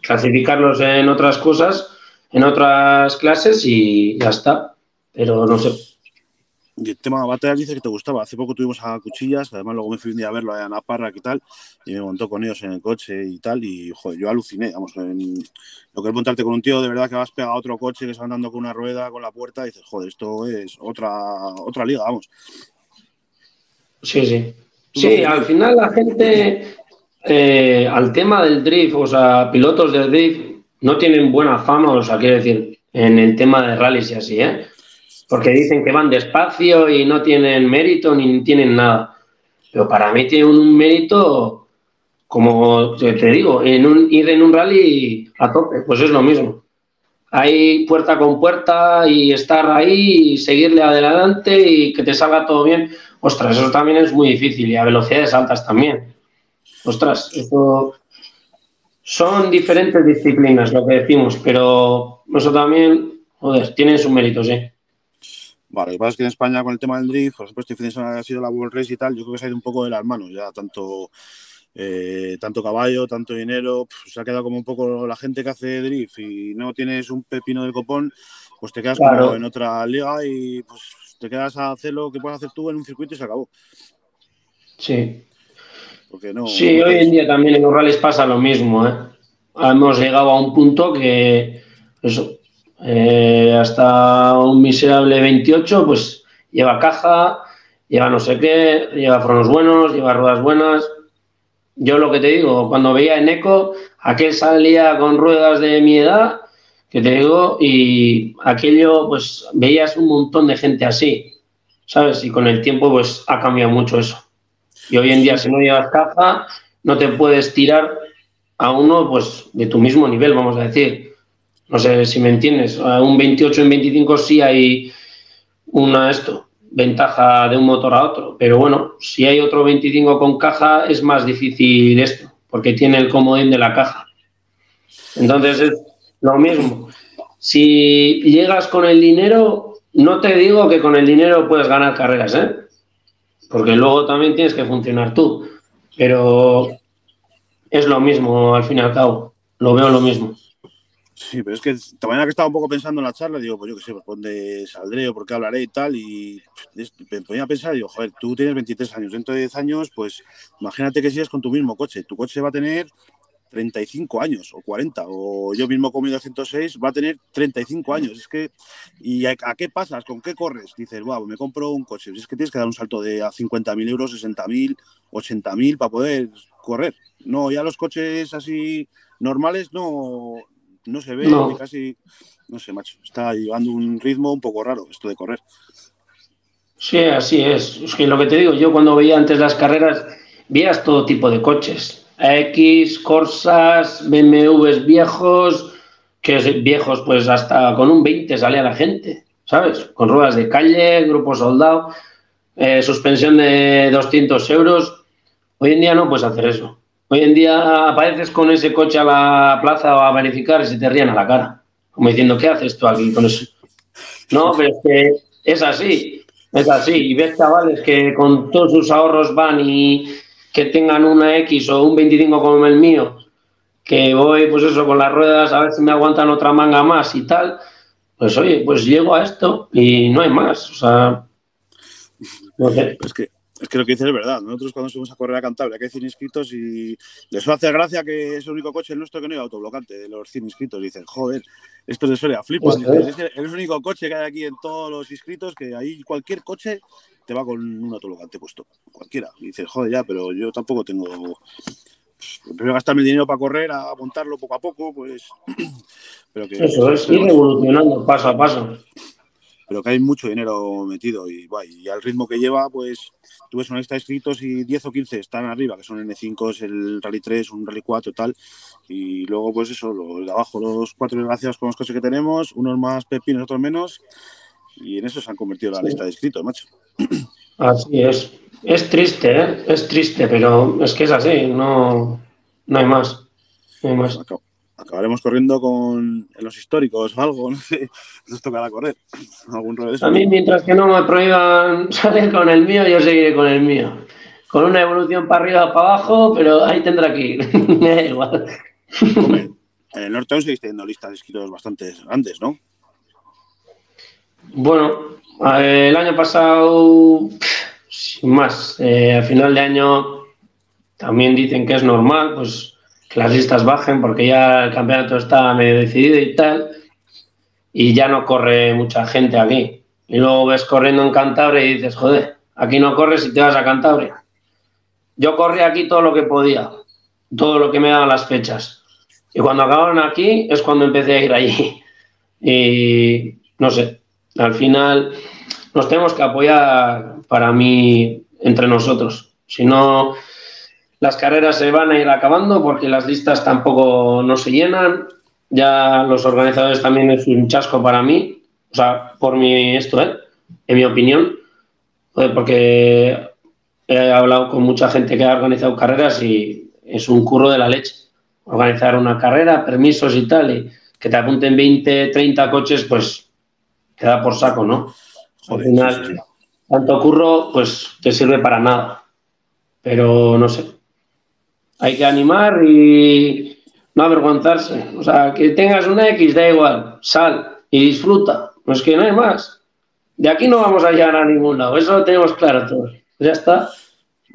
clasificarlos en otras cosas, en otras clases y ya está. Pero no sé. Y el tema de batallas dice que te gustaba. Hace poco tuvimos a Cuchillas, además luego me fui un día a verlo a Naparra y tal, y me montó con ellos en el coche y tal, y joder, yo aluciné, vamos, en lo que es montarte con un tío de verdad que vas pegado a otro coche que va andando con una rueda, con la puerta, y dices, joder, esto es otra, otra liga, vamos. Sí, sí. Sí, al final la gente eh, al tema del drift, o sea, pilotos del drift no tienen buena fama, o sea, quiero decir, en el tema de rallies y así, ¿eh? Porque dicen que van despacio y no tienen mérito ni tienen nada. Pero para mí tiene un mérito, como te digo, en un, ir en un rally a tope, pues es lo mismo. Hay puerta con puerta y estar ahí y seguirle adelante y que te salga todo bien. Ostras, eso también es muy difícil y a velocidades altas también ostras, eso son diferentes disciplinas lo que decimos, pero eso también, joder, tienen su mérito, sí. Vale, lo que pasa es que en España con el tema del drift, por ejemplo, este fin de semana ha sido la World Race y tal, yo creo que se ha ido un poco de las manos ya, tanto, eh, tanto caballo, tanto dinero, se ha quedado como un poco la gente que hace drift y no tienes un pepino de copón, pues te quedas como en otra liga y pues te quedas a hacer lo que puedes hacer tú en un circuito y se acabó. Sí, sí, hoy en día también en los rallies pasa lo mismo. ¿eh? Hemos llegado a un punto que eso, eh, hasta un miserable 28, pues lleva caja, lleva no sé qué, lleva frenos buenos, lleva ruedas buenas. Yo lo que te digo, cuando veía en Eco, aquel salía con ruedas de mi edad, que te digo, y aquello, pues veías un montón de gente así, ¿sabes? Y con el tiempo, pues ha cambiado mucho eso. Y hoy en día, si no llevas caja, no te puedes tirar a uno pues de tu mismo nivel, vamos a decir. No sé si me entiendes. Un 28 en 25 sí hay una esto, ventaja de un motor a otro. Pero bueno, si hay otro 25 con caja, es más difícil esto, porque tiene el comodín de la caja. Entonces es lo mismo. Si llegas con el dinero, no te digo que con el dinero puedes ganar carreras, ¿eh? porque luego también tienes que funcionar tú. Pero es lo mismo al fin y al cabo, lo veo lo mismo. Sí, pero es que mañana que estaba un poco pensando en la charla, digo, pues yo qué sé, pues dónde saldré o por qué hablaré y tal, y me ponía a pensar, digo, joder, tú tienes 23 años, dentro de 10 años, pues imagínate que sigues con tu mismo coche, tu coche va a tener 35 años o 40, o yo mismo con mi 206 va a tener 35 años. Es que, ¿y a, qué pasas? ¿Con qué corres? Dices, wow, me compro un coche. Es que tienes que dar un salto de a 50.000 euros, 60.000, 80.000 para poder correr. No, ya los coches así normales no, no se ve, casi, no sé, macho, está llevando un ritmo un poco raro esto de correr. Sí, así es. Es que lo que te digo, yo cuando veía antes las carreras, veías todo tipo de coches X, Corsas, BMWs viejos, que viejos pues hasta con un 20 salía la gente, ¿sabes? Con ruedas de calle, grupo soldado, eh, suspensión de 200 euros. Hoy en día no puedes hacer eso. Hoy en día apareces con ese coche a la plaza a verificar y se te rían a la cara, como diciendo, ¿qué haces tú aquí con eso? No, pero es que es así, es así. Y ves chavales que con todos sus ahorros van y que tengan una X o un 25 como el mío, que voy pues eso con las ruedas a ver si me aguantan otra manga más y tal, pues oye, pues llego a esto y no hay más. O sea, no sé. Es que Es que lo que dices es verdad. Nosotros cuando subimos a correr a Cantabria, que hay 100 inscritos y les hace gracia que es el único coche el nuestro que no hay autoblocante de los 100 inscritos. Dicen, joder, esto de Soria flipa. Es. el único coche que hay aquí en todos los inscritos que ahí cualquier coche te va con un autoblocante puesto. Cualquiera. Y dices, joder, ya, pero yo tampoco tengo. Prefiero gastarme el dinero para correr, a montarlo poco a poco, pues. (clears throat) Pero que, Eso es, ir evolucionando paso a paso. Pero que hay mucho dinero metido y, y al ritmo que lleva, pues tú ves una lista de inscritos y 10 o 15 están arriba, que son N5, es el Rally 3, un Rally 4 tal, y luego pues eso, los de abajo, los cuatro desgraciados con los coches que tenemos, unos más pepinos, otros menos, y en eso se han convertido la Sí. lista de inscritos, macho. (clears throat) Así es. Es triste, ¿eh? Es triste, pero es que es así, no, no hay más. No hay más. Acabaremos corriendo con los históricos o algo, (laughs) no sé, nos tocará correr, algún rollo de eso. A mí, mientras que no me prohíban (laughs) salir con el mío, yo seguiré con el mío. Con una evolución para arriba, para abajo, pero ahí tendrá que ir. (laughs) Me da igual. Hombre, en el norte aún seguís teniendo listas de inscritos bastante grandes, ¿no? Bueno, el año pasado, sin más, eh, a final de año también dicen que es normal, pues que las listas bajen porque ya el campeonato está medio decidido y tal, y ya no corre mucha gente aquí. Y luego ves corriendo en Cantabria y dices, joder, aquí no corres y te vas a Cantabria. Yo corrí aquí todo lo que podía, todo lo que me daban las fechas. Y cuando acabaron aquí es cuando empecé a ir allí. (laughs) Y no sé, al final nos tenemos que apoyar para mí entre nosotros. Si no, las carreras se van a ir acabando porque las listas tampoco no se llenan. Ya los organizadores también es un chasco para mí. O sea, por mi esto, ¿eh? en mi opinión. Porque he hablado con mucha gente que ha organizado carreras y es un curro de la leche. Organizar una carrera, permisos y tal, y que te apunten 20, 30 coches, pues te da por saco, ¿no? Al final, tanto curro, pues te sirve para nada. Pero no sé. Hay que animar y no avergonzarse. O sea, que tengas una X, da igual. Sal y disfruta. Pues que no hay más. De aquí no vamos a llegar a ningún lado. Eso lo tenemos claro todos. Ya está.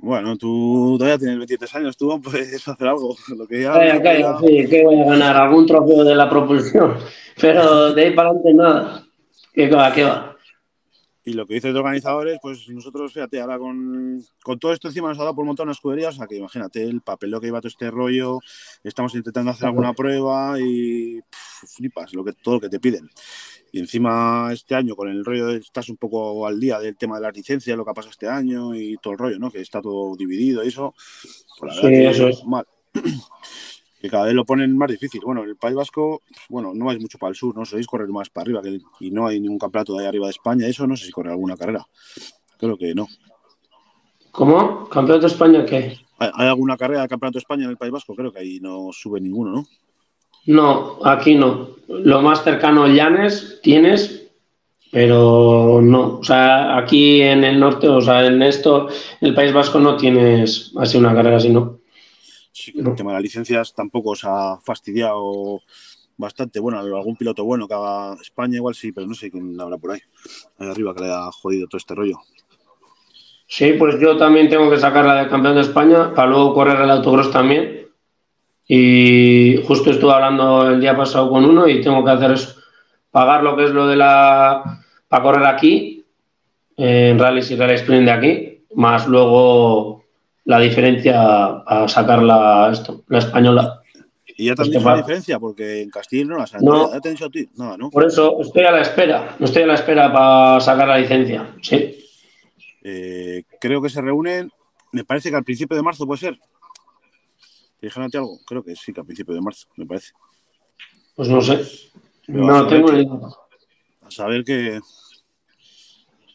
Bueno, tú todavía tienes 23 años, tú puedes hacer algo. (laughs) Lo que ya, Calla, calla, sí, que voy a ganar algún trofeo de la propulsión. (laughs) Pero de ahí para adelante nada. ¿Qué va? ¿Qué va? Y lo que dices de organizadores, pues nosotros, fíjate, ahora con, con todo esto encima nos ha dado por montar una escudería, o sea que imagínate el papel lo que iba todo este rollo, estamos intentando hacer alguna prueba y pff, flipas lo que, todo lo que te piden. Y encima este año con el rollo estás un poco al día del tema de las licencias, lo que ha pasado este año y todo el rollo, ¿no? Que está todo dividido y eso. Pues la Sí, verdad que eso es. mal. Que cada vez lo ponen más difícil. Bueno, el País Vasco, bueno, no vais mucho para el sur, ¿no? Soléis correr más para arriba que- y no hay ningún campeonato de ahí arriba de España. Eso no sé si corre alguna carrera. Creo que no. ¿Cómo? ¿Campeonato de España qué? ¿Hay, hay alguna carrera del Campeonato de España en el País Vasco? Creo que ahí no sube ninguno, ¿no? No, aquí no. Lo más cercano Llanes tienes, pero no. O sea, aquí en el norte, o sea, en esto, en el País Vasco no tienes así una carrera así, ¿no? Sí, que el tema de las licencias tampoco os ha fastidiado bastante. Bueno, algún piloto bueno que haga España igual sí, pero no sé quién habrá por ahí. Ahí arriba que le ha jodido todo este rollo. Sí, pues yo también tengo que sacar la de campeón de España para luego correr el autocross también. Y justo estuve hablando el día pasado con uno y tengo que hacer eso. Pagar lo que es lo de la. para correr aquí, en rallies y rally sprint de aquí, más luego la diferencia a sacar la, esto, la española. Y ya te han dicho la diferencia, porque en Castilla no las han No. ¿Ya te han dicho a ti? Nada, ¿no? Por eso estoy a la espera, estoy a la espera para sacar la licencia. Sí. Eh, creo que se reúnen, me parece que al principio de marzo puede ser. ¿Te dijeron a ti algo? Creo que sí, que al principio de marzo, me parece. Pues no sé. Pero No tengo que- ni idea. A saber qué.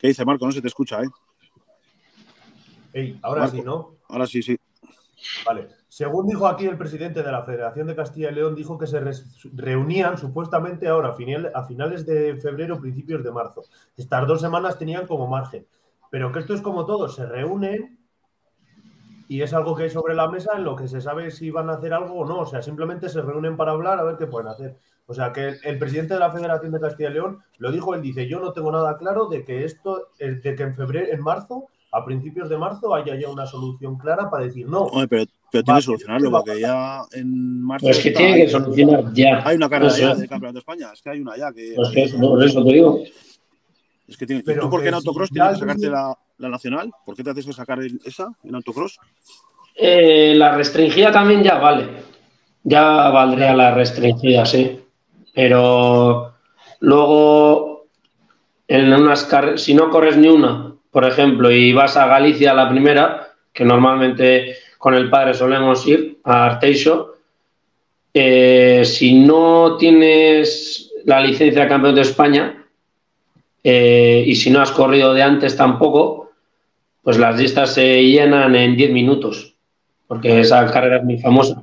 ¿Qué dice Marco? No se te escucha, ¿eh? Ey, ahora Marco. sí, ¿no? Ahora sí, sí. Vale. Según dijo aquí el presidente de la Federación de Castilla y León, dijo que se reunían supuestamente ahora, a final- a finales de febrero, principios de marzo. Estas dos semanas tenían como margen. Pero que esto es como todo, se reúnen y es algo que hay sobre la mesa en lo que se sabe si van a hacer algo o no. O sea, simplemente se reúnen para hablar a ver qué pueden hacer. O sea, que el, el presidente de la Federación de Castilla y León lo dijo, él dice, yo no tengo nada claro de que esto, eh, de que en febrero, en marzo a principios de marzo haya ya una solución clara para decir no. Pero, pero tiene que solucionarlo, porque ya en marzo. Pues que está- tiene que solucionar ya. Hay una carrera ya es. del Campeonato de España, es que hay una ya que. Pues que eso, por eso te digo. Es que tiene, ¿y Pero ¿Tú por qué en si autocross ya tienes que sacarte la, la nacional? ¿Por qué te haces que sacar esa en autocross? Eh, la restringida también ya vale. Ya valdría la restringida, sí. Pero luego, en unas si no corres ni una, por ejemplo, y vas a Galicia a la primera, que normalmente con el padre solemos ir a Arteixo, eh, si no tienes la licencia de campeón de España eh, y si no has corrido de antes tampoco, pues las listas se llenan en 10 minutos, porque esa carrera es muy famosa.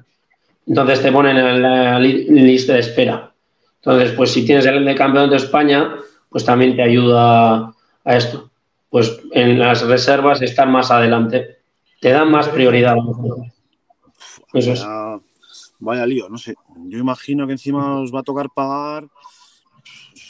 Entonces te ponen en la li- lista de espera. Entonces, pues si tienes el de campeón de España, pues también te ayuda a esto. Pues en las reservas estar más adelante. Te dan más prioridad. Eso es. Vaya, vaya lío, no sé. Yo imagino que encima os va a tocar pagar.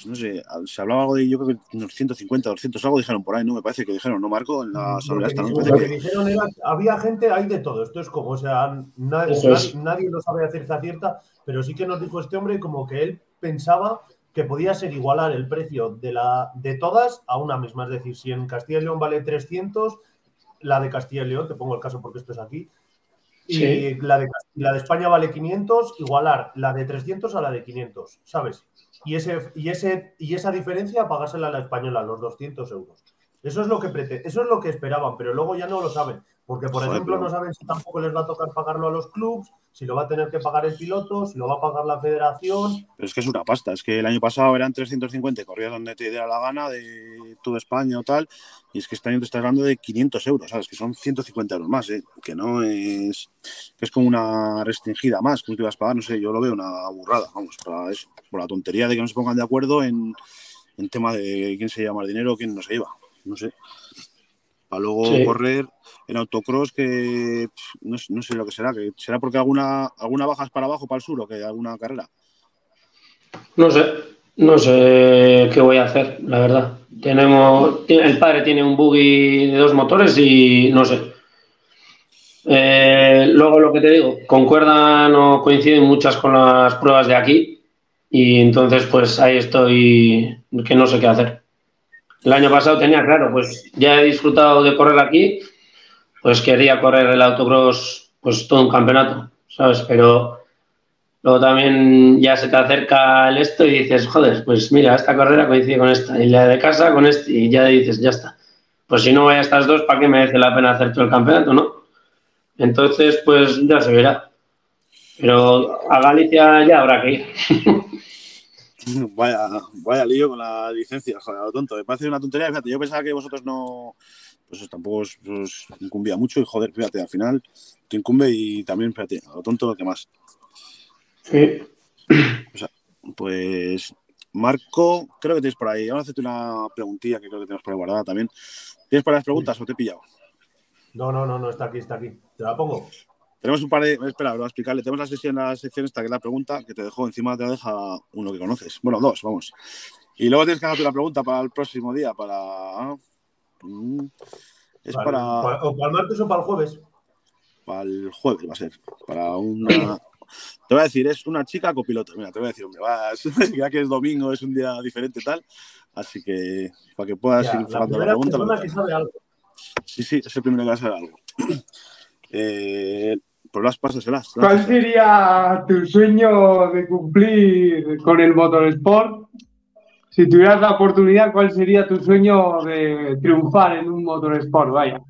No sé, se hablaba algo de yo creo que unos 150, 200, algo dijeron por ahí, ¿no? Me parece que dijeron, ¿no, Marco? En la asamblea esta, ¿no? Lo que que- dijeron era, había gente, hay de todo, esto es como, o sea, nadie, nadie, nadie lo sabe a cierta cierta, pero sí que nos dijo este hombre como que él pensaba que podía ser igualar el precio de, la, de todas a una misma, es decir, si en Castilla y León vale 300, la de Castilla y León, te pongo el caso porque esto es aquí, y la, de, la de España vale 500, igualar la de 300 a la de 500, ¿sabes? Y, ese, y, ese, y esa diferencia pagársela a la española, los 200 euros. Eso es lo que prete- eso es lo que esperaban, pero luego ya no lo saben. Porque, por Joder, ejemplo, no saben si tampoco les va a tocar pagarlo a los clubs, si lo va a tener que pagar el piloto, si lo va a pagar la federación. Pero es que es una pasta. Es que el año pasado eran 350, corrías donde te diera la gana, de toda España o tal. Y es que este año te estás hablando de 500 euros, ¿sabes? Que son 150 euros más, ¿eh? Que no es. que es como una restringida más que tú te vas a pagar. No sé, yo lo veo una burrada, vamos, para eso. Por la tontería de que no se pongan de acuerdo en, en tema de quién se lleva más dinero o quién no se lleva. No sé. Para luego Sí. correr en autocross que pff, no, sé- no sé lo que será, que será porque alguna alguna bajas para abajo, para el sur o que alguna carrera. No sé, no sé qué voy a hacer, la verdad. Tenemos, el padre tiene un buggy de dos motores y no sé. Eh, luego lo que te digo, concuerdan o coinciden muchas con las pruebas de aquí y entonces pues ahí estoy que no sé qué hacer. El año pasado tenía claro, pues ya he disfrutado de correr aquí, pues quería correr el autocross pues todo un campeonato, ¿sabes? Pero Luego también ya se te acerca el esto y dices, joder, pues mira, esta carrera coincide con esta y la de casa con este y ya dices, ya está. Pues si no voy a estas dos, ¿para qué merece la pena hacer todo el campeonato, no? Entonces, pues ya se verá. Pero a Galicia ya habrá que ir. (laughs) Vaya, vaya lío con la licencia, joder, lo tonto. Me parece una tontería. Fíjate, yo pensaba que vosotros no. Pues tampoco os, os incumbía mucho. Y joder, fíjate, al final te incumbe y también, fíjate, a lo tonto lo que más. Sí. Pues, Marco, creo que tienes por ahí. Vamos a hacerte una preguntilla que creo que tenemos por ahí guardada también. ¿Tienes para las preguntas o te he pillado? No, no, no, no, está aquí, está aquí. Te la pongo. Tenemos un par de. Espera, voy a explicarle. Tenemos la sección, la sección esta que es la pregunta que te dejó encima, te la deja uno que conoces. Bueno, dos, vamos. Y luego tienes que hacerte la pregunta para el próximo día, para. Mm, Es Vale, para, pa- O para el martes o para el jueves. para el jueves, va a ser. Para una. (clears throat) Te voy a decir, es una chica copiloto. Mira, te voy a decir, hombre, vas, (laughs) ya que es domingo, es un día diferente tal. Así que para que puedas Ya, ir la enfocando la primera pregunta. que que sabe algo. Sí, sí, es el primero que va a saber algo. (clears throat) Eh, por las pásaselas. ¿Cuál sería tu sueño de cumplir con el motorsport? Si tuvieras la oportunidad, ¿cuál sería tu sueño de triunfar en un motorsport? Vaya,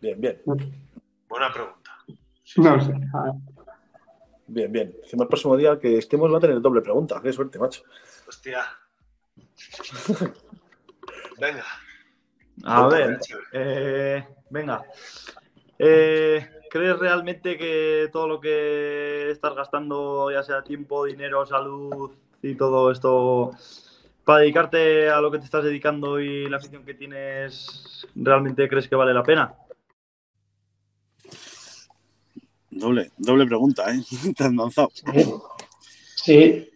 Bien, bien. Buena pregunta. no sé. A ver. Bien, bien. Encima el próximo día que estemos va a tener doble pregunta. Qué suerte, macho. Hostia. (laughs) Venga. A ver, eh, venga. Eh, ¿Crees realmente que todo lo que estás gastando, ya sea tiempo, dinero, salud y todo esto, para dedicarte a lo que te estás dedicando y la afición que tienes, realmente crees que vale la pena? Doble, doble pregunta, ¿eh? (laughs) Te han lanzado. Sí.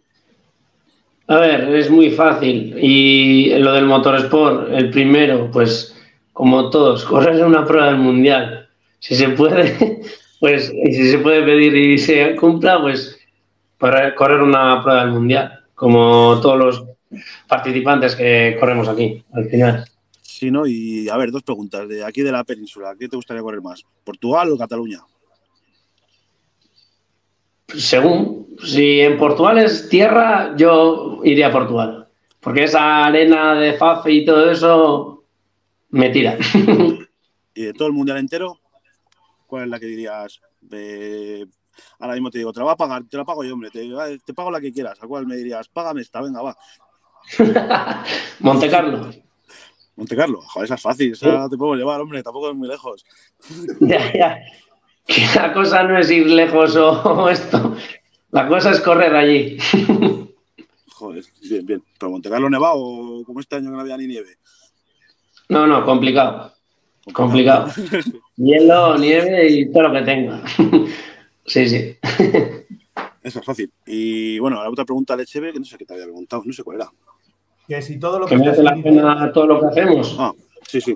A ver, es muy fácil. Y lo del motorsport, el primero, pues como todos, (laughs) correr una prueba del mundial. Si se puede, (laughs) pues, y si se puede pedir y se cumpla, pues para correr una prueba del mundial, como todos los participantes que corremos aquí, al final. Sí, ¿no? Y a ver, dos preguntas. De aquí de la península, ¿qué te gustaría correr más? ¿Portugal o Cataluña? Según, si en Portugal es tierra, yo iría a Portugal. Porque esa arena de Fafe y todo eso me tira. (laughs) ¿Y de todo el mundial entero? ¿Cuál es la que dirías? Eh, ahora mismo te digo, te la voy a pagar, te la pago yo, hombre. Te, te pago la que quieras. ¿A cuál me dirías? Págame esta, venga, va. (laughs) Monte Carlo. Monte Carlo, joder, esa es fácil, esa te puedo llevar, hombre, tampoco es muy lejos. (laughs) ya, ya. Que la cosa no es ir lejos o esto. La cosa es correr allí. (laughs) Joder, bien, bien. ¿Pero Monte Carlo nevado como este año que no había ni nieve? No, no, complicado. Complicado. Hielo, nieve y todo lo que tenga. (laughs) sí, sí. (laughs) Eso es fácil. Y bueno, la otra pregunta de Cheve, que no sé qué te había preguntado, no sé cuál era. Que si todo lo Que que, merece la pena todo lo que hacemos. Ah, sí, sí.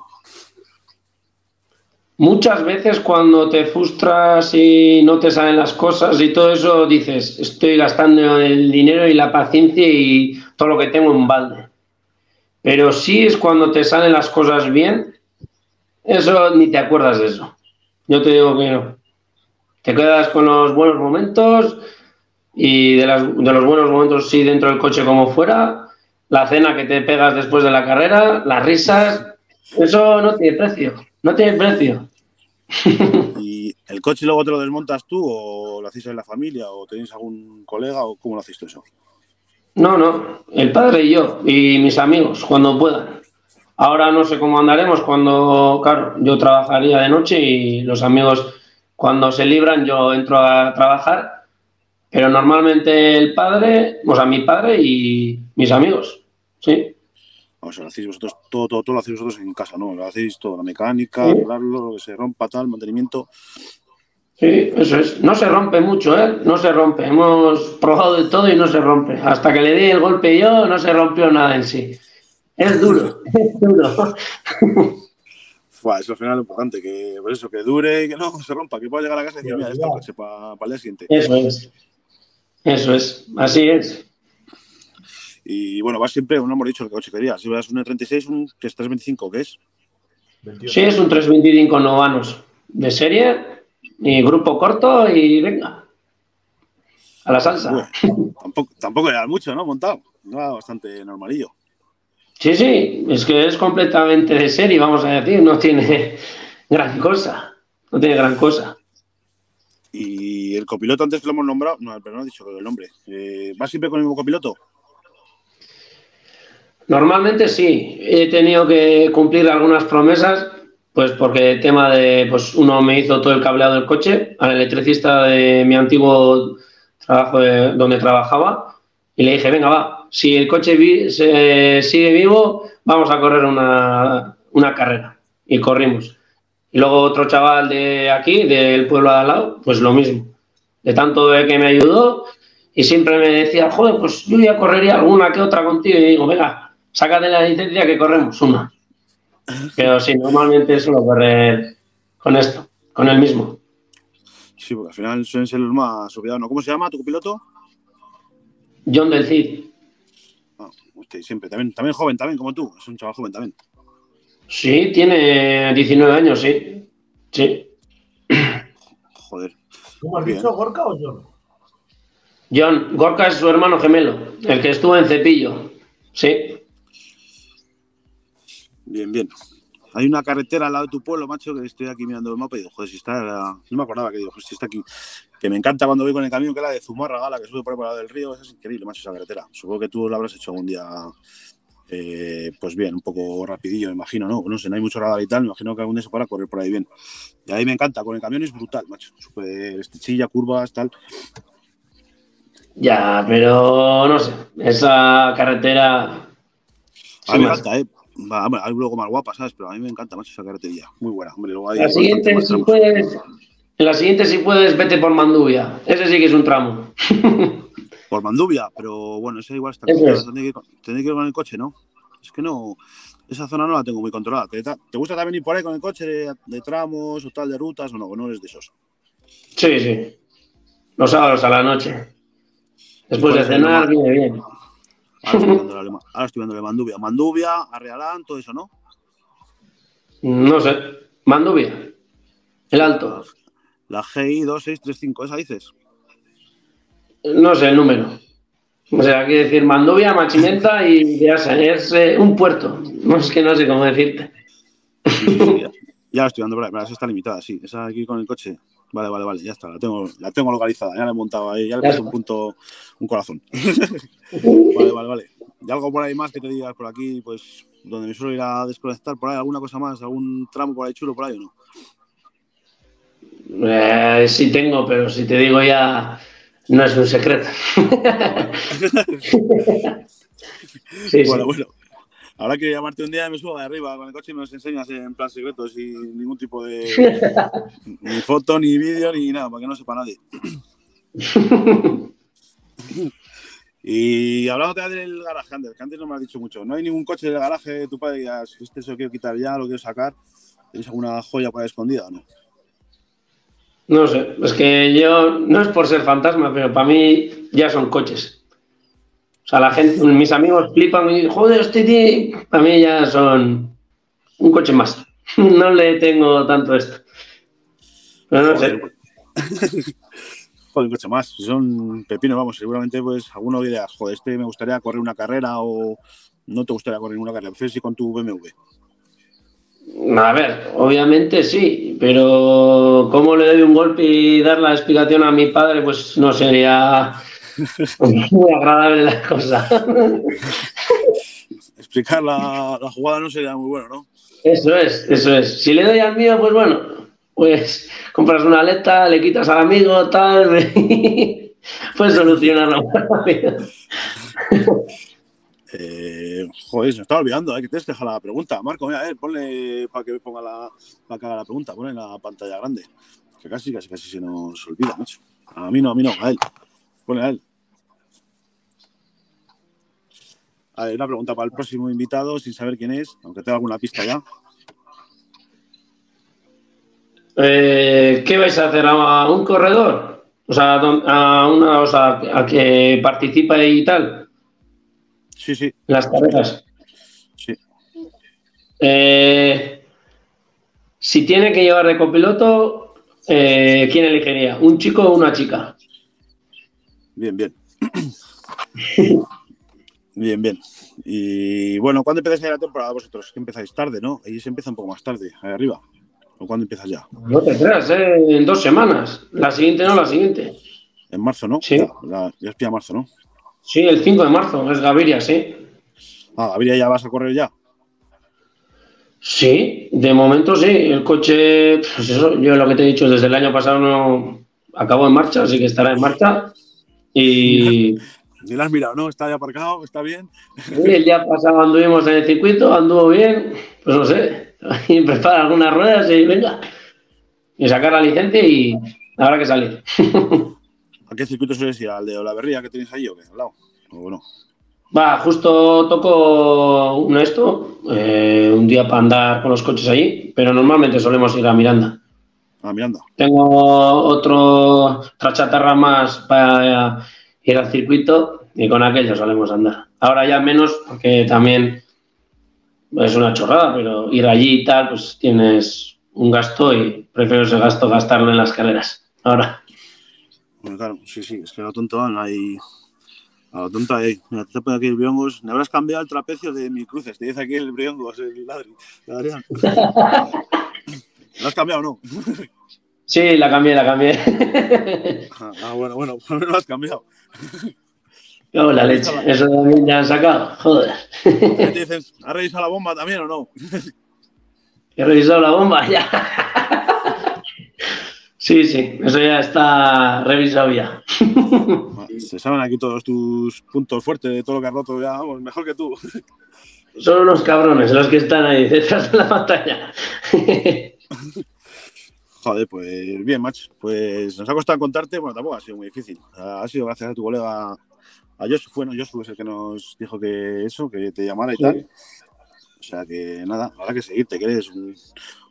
Muchas veces cuando te frustras y no te salen las cosas y todo eso, dices, estoy gastando el dinero y la paciencia y todo lo que tengo en balde. Pero sí es cuando te salen las cosas bien, eso ni te acuerdas de eso. Yo te digo que no. Te quedas con los buenos momentos y de, las- de los buenos momentos sí dentro del coche como fuera, la cena que te pegas después de la carrera, las risas, eso no tiene precio, no tiene precio. (laughs) ¿Y el coche luego te lo desmontas tú o lo hacéis en la familia o tenéis algún colega o cómo lo hacéis tú eso? No, no, el padre y yo y mis amigos, cuando puedan. Ahora no sé cómo andaremos cuando, claro, yo trabajaría de noche y los amigos cuando se libran yo entro a trabajar, pero normalmente el padre, o sea, mi padre y mis amigos, sí. O sea, lo hacéis vosotros, todo, todo, todo lo hacéis vosotros en casa, ¿no? Lo hacéis todo, la mecánica, Sí. arreglarlo, lo que se rompa, tal, mantenimiento. Sí, eso es. No se rompe mucho, ¿eh? No se rompe. Hemos probado de todo y no se rompe. Hasta que le di el golpe yo, no se rompió nada en sí. Es duro, es duro. Fua, eso al final es lo importante, que por eso, que dure y que no se rompa, que pueda llegar a casa y decir, mira, este coche para el día siguiente. Eso es. Eso es. Así es. Y bueno, vas siempre, no hemos dicho el coche que querías. Si vas un E36, un que es 325, ¿qué es? Sí, es un 325 novanos de serie y grupo corto y venga. A la salsa. Bueno, tampoco, tampoco era mucho, ¿no? Montado. Era bastante normalillo. Sí, sí, es que es completamente de serie, vamos a decir, no tiene gran cosa. No tiene gran cosa. Y el copiloto antes que lo hemos nombrado, no, pero no he dicho el nombre. Eh, ¿Vas siempre con el mismo copiloto? Normalmente sí, he tenido que cumplir algunas promesas, pues porque el tema de, pues uno me hizo todo el cableado del coche, al electricista de mi antiguo trabajo de- donde trabajaba, y le dije, venga, va, si el coche vi- se sigue vivo, vamos a correr una, una carrera. Y corrimos. Y luego otro chaval de aquí, del pueblo de al lado, pues lo mismo. De tanto de que me ayudó, y siempre me decía, joder, pues yo ya correría alguna que otra contigo. Y digo, venga, sácate la licencia que corremos una. Pero sí, normalmente suelo correr con esto, con el mismo. Sí, porque al final suelen ser los más olvidados. ¿no? ¿Cómo se llama tu copiloto? John del Cid. Usted siempre, también, también joven, también como tú. Es un chaval joven también. Sí, tiene 19 años, sí. Sí. Joder. ¿Cómo has Bien. dicho, Gorka o John? John, Gorka es su hermano gemelo, el que estuvo en Cepillo. Sí. Bien, bien. Hay una carretera al lado de tu pueblo, macho, que estoy aquí mirando el mapa y digo, joder, si está. No me acordaba que digo, joder, si está aquí. Que me encanta cuando voy con el camión, que es la de Zumarra Gala, que sube por el lado del río. Esa es increíble, macho, esa carretera. Supongo que tú la habrás hecho algún día. eh, pues bien, un poco rapidillo, me imagino, ¿no? No sé, no hay mucho radar y tal, me imagino que algún día se podrá correr por ahí bien. Y ahí me encanta, con el camión es brutal, macho. Súper estrechilla, curvas, tal. Ya, pero no sé. Esa carretera. A mí me encanta, ¿eh? Va, hay luego más guapa, ¿sabes? Pero a mí me encanta, macho, esa carretería. Muy buena, hombre. Luego hay La siguiente, si puedes. En la siguiente, si puedes, vete por Mandubia. Ese sí que es un tramo. (laughs) Por Mandubia, pero bueno, ese igual está es. Tendré que, ir con- tendré que ir con el coche, ¿no? Es que no, esa zona no la tengo muy controlada. ¿Te, te gusta también ir por ahí con el coche de, de tramos o tal, de rutas o no? ¿O no eres de esos? Sí, sí. Los sábados a la noche. Después de ¿Cuál es el cenar, viene bien. Ahora estoy viendo (laughs) la, ahora estoy viendo la Manduvia. Manduvia, Arrealán, todo eso, ¿no? No sé. Manduvia. El alto. La GI 2635, ¿esa dices? No sé el número. O sea, quiere decir Manduvia, Machimenta y ya sé, es eh, un puerto. No es que no sé cómo decirte. (laughs) Ya, ya la estoy ahí. Pero esa está limitada, sí. Esa aquí con el coche. Vale, vale, vale, ya está. La tengo, la tengo localizada. Ya la he montado ahí. Ya le he puesto un punto, un corazón. (laughs) (laughs) vale, vale, vale. ¿Y algo por ahí más que te digas por aquí? Pues donde me suelo ir a desconectar por ahí. ¿Alguna cosa más? ¿Algún tramo por ahí chulo por ahí o no? Eh, sí tengo, pero si te digo ya, no es un secreto. (laughs) sí, bueno, sí. bueno. Habrá que llamarte un día y me subo de arriba con el coche y me los enseñas en plan secreto, sin ningún tipo de. (laughs) ni foto, ni vídeo, ni nada, para que no sepa nadie. Y hablando del garaje, Ander, que antes no me has dicho mucho. No hay ningún coche del garaje de tu padre que digas, este se lo quiero quitar ya, lo quiero sacar. ¿Tenéis alguna joya por ahí escondida o no? No sé, es que yo, no es por ser fantasma, pero para mí ya son coches. O sea, la gente, mis amigos flipan y dicen, joder, este tío, para mí ya son un coche más. (laughs) No le tengo tanto esto. Pero no sé. (laughs) Joder, un coche más. Si son pepinos, vamos, seguramente pues alguno dirás, joder, este me gustaría correr una carrera o no te gustaría correr una carrera. Prefieres ir con tu BMW. A ver, obviamente sí, pero cómo le doy un golpe y dar la explicación a mi padre, pues no sería muy agradable la cosa. (laughs) Explicar la, la jugada no sería muy bueno, ¿no? Eso es, eso es. Si le doy al mío, pues bueno, pues compras una aleta, le quitas al amigo, tal, (laughs) puedes solucionarlo rápido. (laughs) Eh, joder, se me estaba olvidando, ¿eh? que tienes que dejar la pregunta. Marco, mira, a ver, ponle para que ponga la, para que haga la pregunta, ponle en la pantalla grande. Que casi, casi, casi se nos olvida, macho. A mí no, a mí no, a él. Ponle a él. A ver, una pregunta para el próximo invitado, sin saber quién es, aunque tenga alguna pista ya. Eh, ¿Qué vais a hacer? ¿A un corredor? O sea, a una, o sea, a que participa y tal, Sí, sí, las carreras. sí. Eh, si tiene que llevar de copiloto, eh, ¿quién elegiría? ¿Un chico o una chica? Bien, bien. (coughs) Bien, bien. Y bueno, ¿cuándo empezáis la temporada vosotros? Que empezáis tarde, ¿no? Ahí se empieza un poco más tarde, ahí arriba. ¿O cuándo empiezas ya? No te creas, ¿eh? en dos semanas. La siguiente no, la siguiente. En marzo, ¿no? Sí. Ya, ya, ya es pilla marzo, ¿no? Sí, el 5 de marzo, es Gaviria, sí. Ah, Gaviria ya vas a correr ya. Sí, de momento sí. El coche, pues eso, yo lo que te he dicho, desde el año pasado no acabó en marcha, así que estará en marcha. Y (laughs) Ni la has mirado, ¿no? Está ya aparcado, está bien. el día pasado anduvimos en el circuito, anduvo bien, pues no sé, (laughs) y prepara algunas ruedas y venga. Y sacar la licencia y habrá que salir. (laughs) ¿A qué circuito sueles ir? ¿Al de Olaverría que tenéis ahí o qué? ¿Al lado? ¿O no? Va, justo toco un esto, eh, un día para andar con los coches allí, pero normalmente solemos ir a Miranda. Ah, Miranda. Tengo otro, otra chatarra más para ir al circuito y con aquello solemos andar. Ahora ya menos porque también es una chorrada, pero ir allí y tal, pues tienes un gasto y prefiero ese gasto gastarlo en las carreras. Ahora, Bueno, claro, sí, sí, es que lo tonto van ahí. A lo tonto ahí. Mira, te pongo aquí el briongos. Me habrás cambiado el trapecio de mi cruces. Te dice aquí el briongos, el ladri. Adrián. (laughs) ¿Lo has cambiado o no? sí, la cambié, la cambié. Ah, ah, bueno, bueno, pues me lo has cambiado. La leche, eso también ya han sacado. Joder, ¿Qué te dicen? ¿Has revisado la bomba también o no? (laughs) he revisado la bomba ya. Sí, sí, eso ya está revisado ya. Ah, Se saben aquí todos tus puntos fuertes de todo lo que has roto ya, vamos, mejor que tú. (laughs) Son unos cabrones los que están ahí detrás de la pantalla. (laughs) Joder, pues bien, macho. Pues nos ha costado contarte, bueno, tampoco ha sido muy difícil. Ha sido gracias a tu colega A Josu, bueno, Josu es el que nos dijo que eso, que te llamara y tal. O sea que nada, habrá que seguirte, que eres un,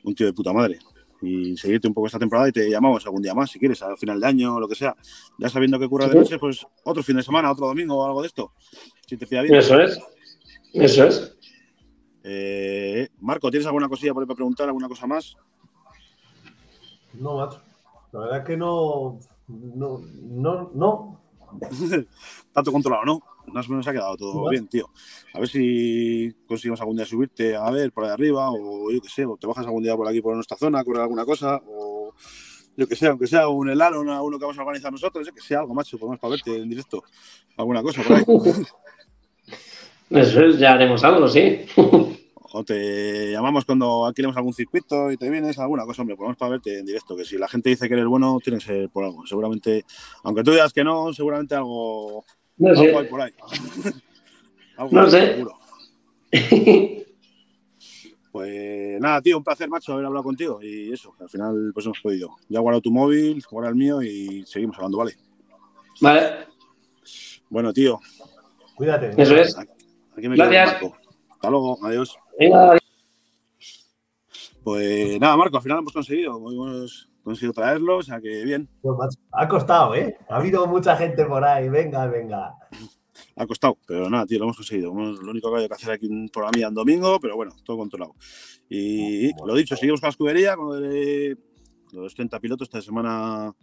un tío de puta madre. Y seguirte un poco esta temporada y te llamamos algún día más, si quieres, al final de año o lo que sea. Ya sabiendo que curra de noche, pues otro fin de semana, otro domingo o algo de esto. Si te pilla bien. Eso es. Eso es. Eh, Marco, ¿tienes alguna cosilla por ahí para preguntar? ¿Alguna cosa más? No, macho. La verdad es que no. No, no, no. Tanto controlado, ¿no? Más o menos ha quedado todo bien, tío. A ver si conseguimos algún día subirte a ver por ahí arriba, o yo qué sé, o te bajas algún día por aquí por nuestra zona a correr alguna cosa, o yo que sé, aunque sea un helado, una- uno que vamos a organizar nosotros, yo que sea algo, macho, podemos para verte en directo. Alguna cosa por ahí. Eso (laughs) es, ya haremos algo, sí. (laughs) O te llamamos cuando alquilemos algún circuito y te vienes, alguna cosa, hombre, podemos para verte en directo. Que si la gente dice que eres bueno, tiene que ser por algo. Seguramente, aunque tú digas que no, seguramente algo, No algo (laughs) hay sé. por ahí. Algo No sé. seguro. (laughs) Pues nada, tío, un placer, macho, haber hablado contigo. Y eso, que al final pues hemos podido. Ya he guardado tu móvil, guarda el mío y seguimos hablando, ¿vale? Vale, Bueno, tío, Cuídate. eso es. aquí me quedo Gracias. Marco. Hasta luego, adiós. Venga, Pues nada, Marco, al final hemos conseguido. Hemos conseguido traerlo, o sea que bien. Pues, macho, ha costado, ¿eh? Ha habido mucha gente por ahí. Venga, venga. Ha costado, pero nada, tío, lo hemos conseguido. Lo único que hay que hacer aquí un programa en domingo, pero bueno, todo controlado. Y lo dicho, seguimos con la escudería, con lo de los 30 pilotos. Esta semana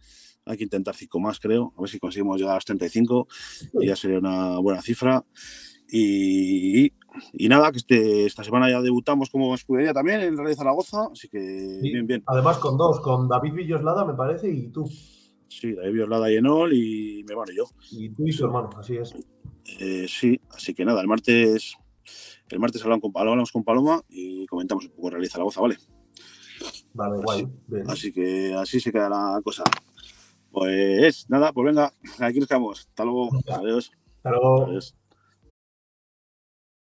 hay que intentar 5 más, creo. A ver si conseguimos llegar a los 35 y ya sería una buena cifra. Y, y nada, que este, esta semana ya debutamos como escudería también en Rally Zaragoza, así que Sí. bien, bien. Además, con dos, con David Villoslada, me parece, y tú. Sí, David Violada y Enol y me van yo. Y tú y tu hermano, así es. Eh, sí, así que nada, el martes, el martes hablamos con, hablamos con Paloma y comentamos un poco Rally Zaragoza, ¿vale? Vale, guay. Bien. Así que así se queda la cosa. Pues nada, pues venga, aquí nos quedamos. Hasta luego. Adiós. Hasta luego. Adiós.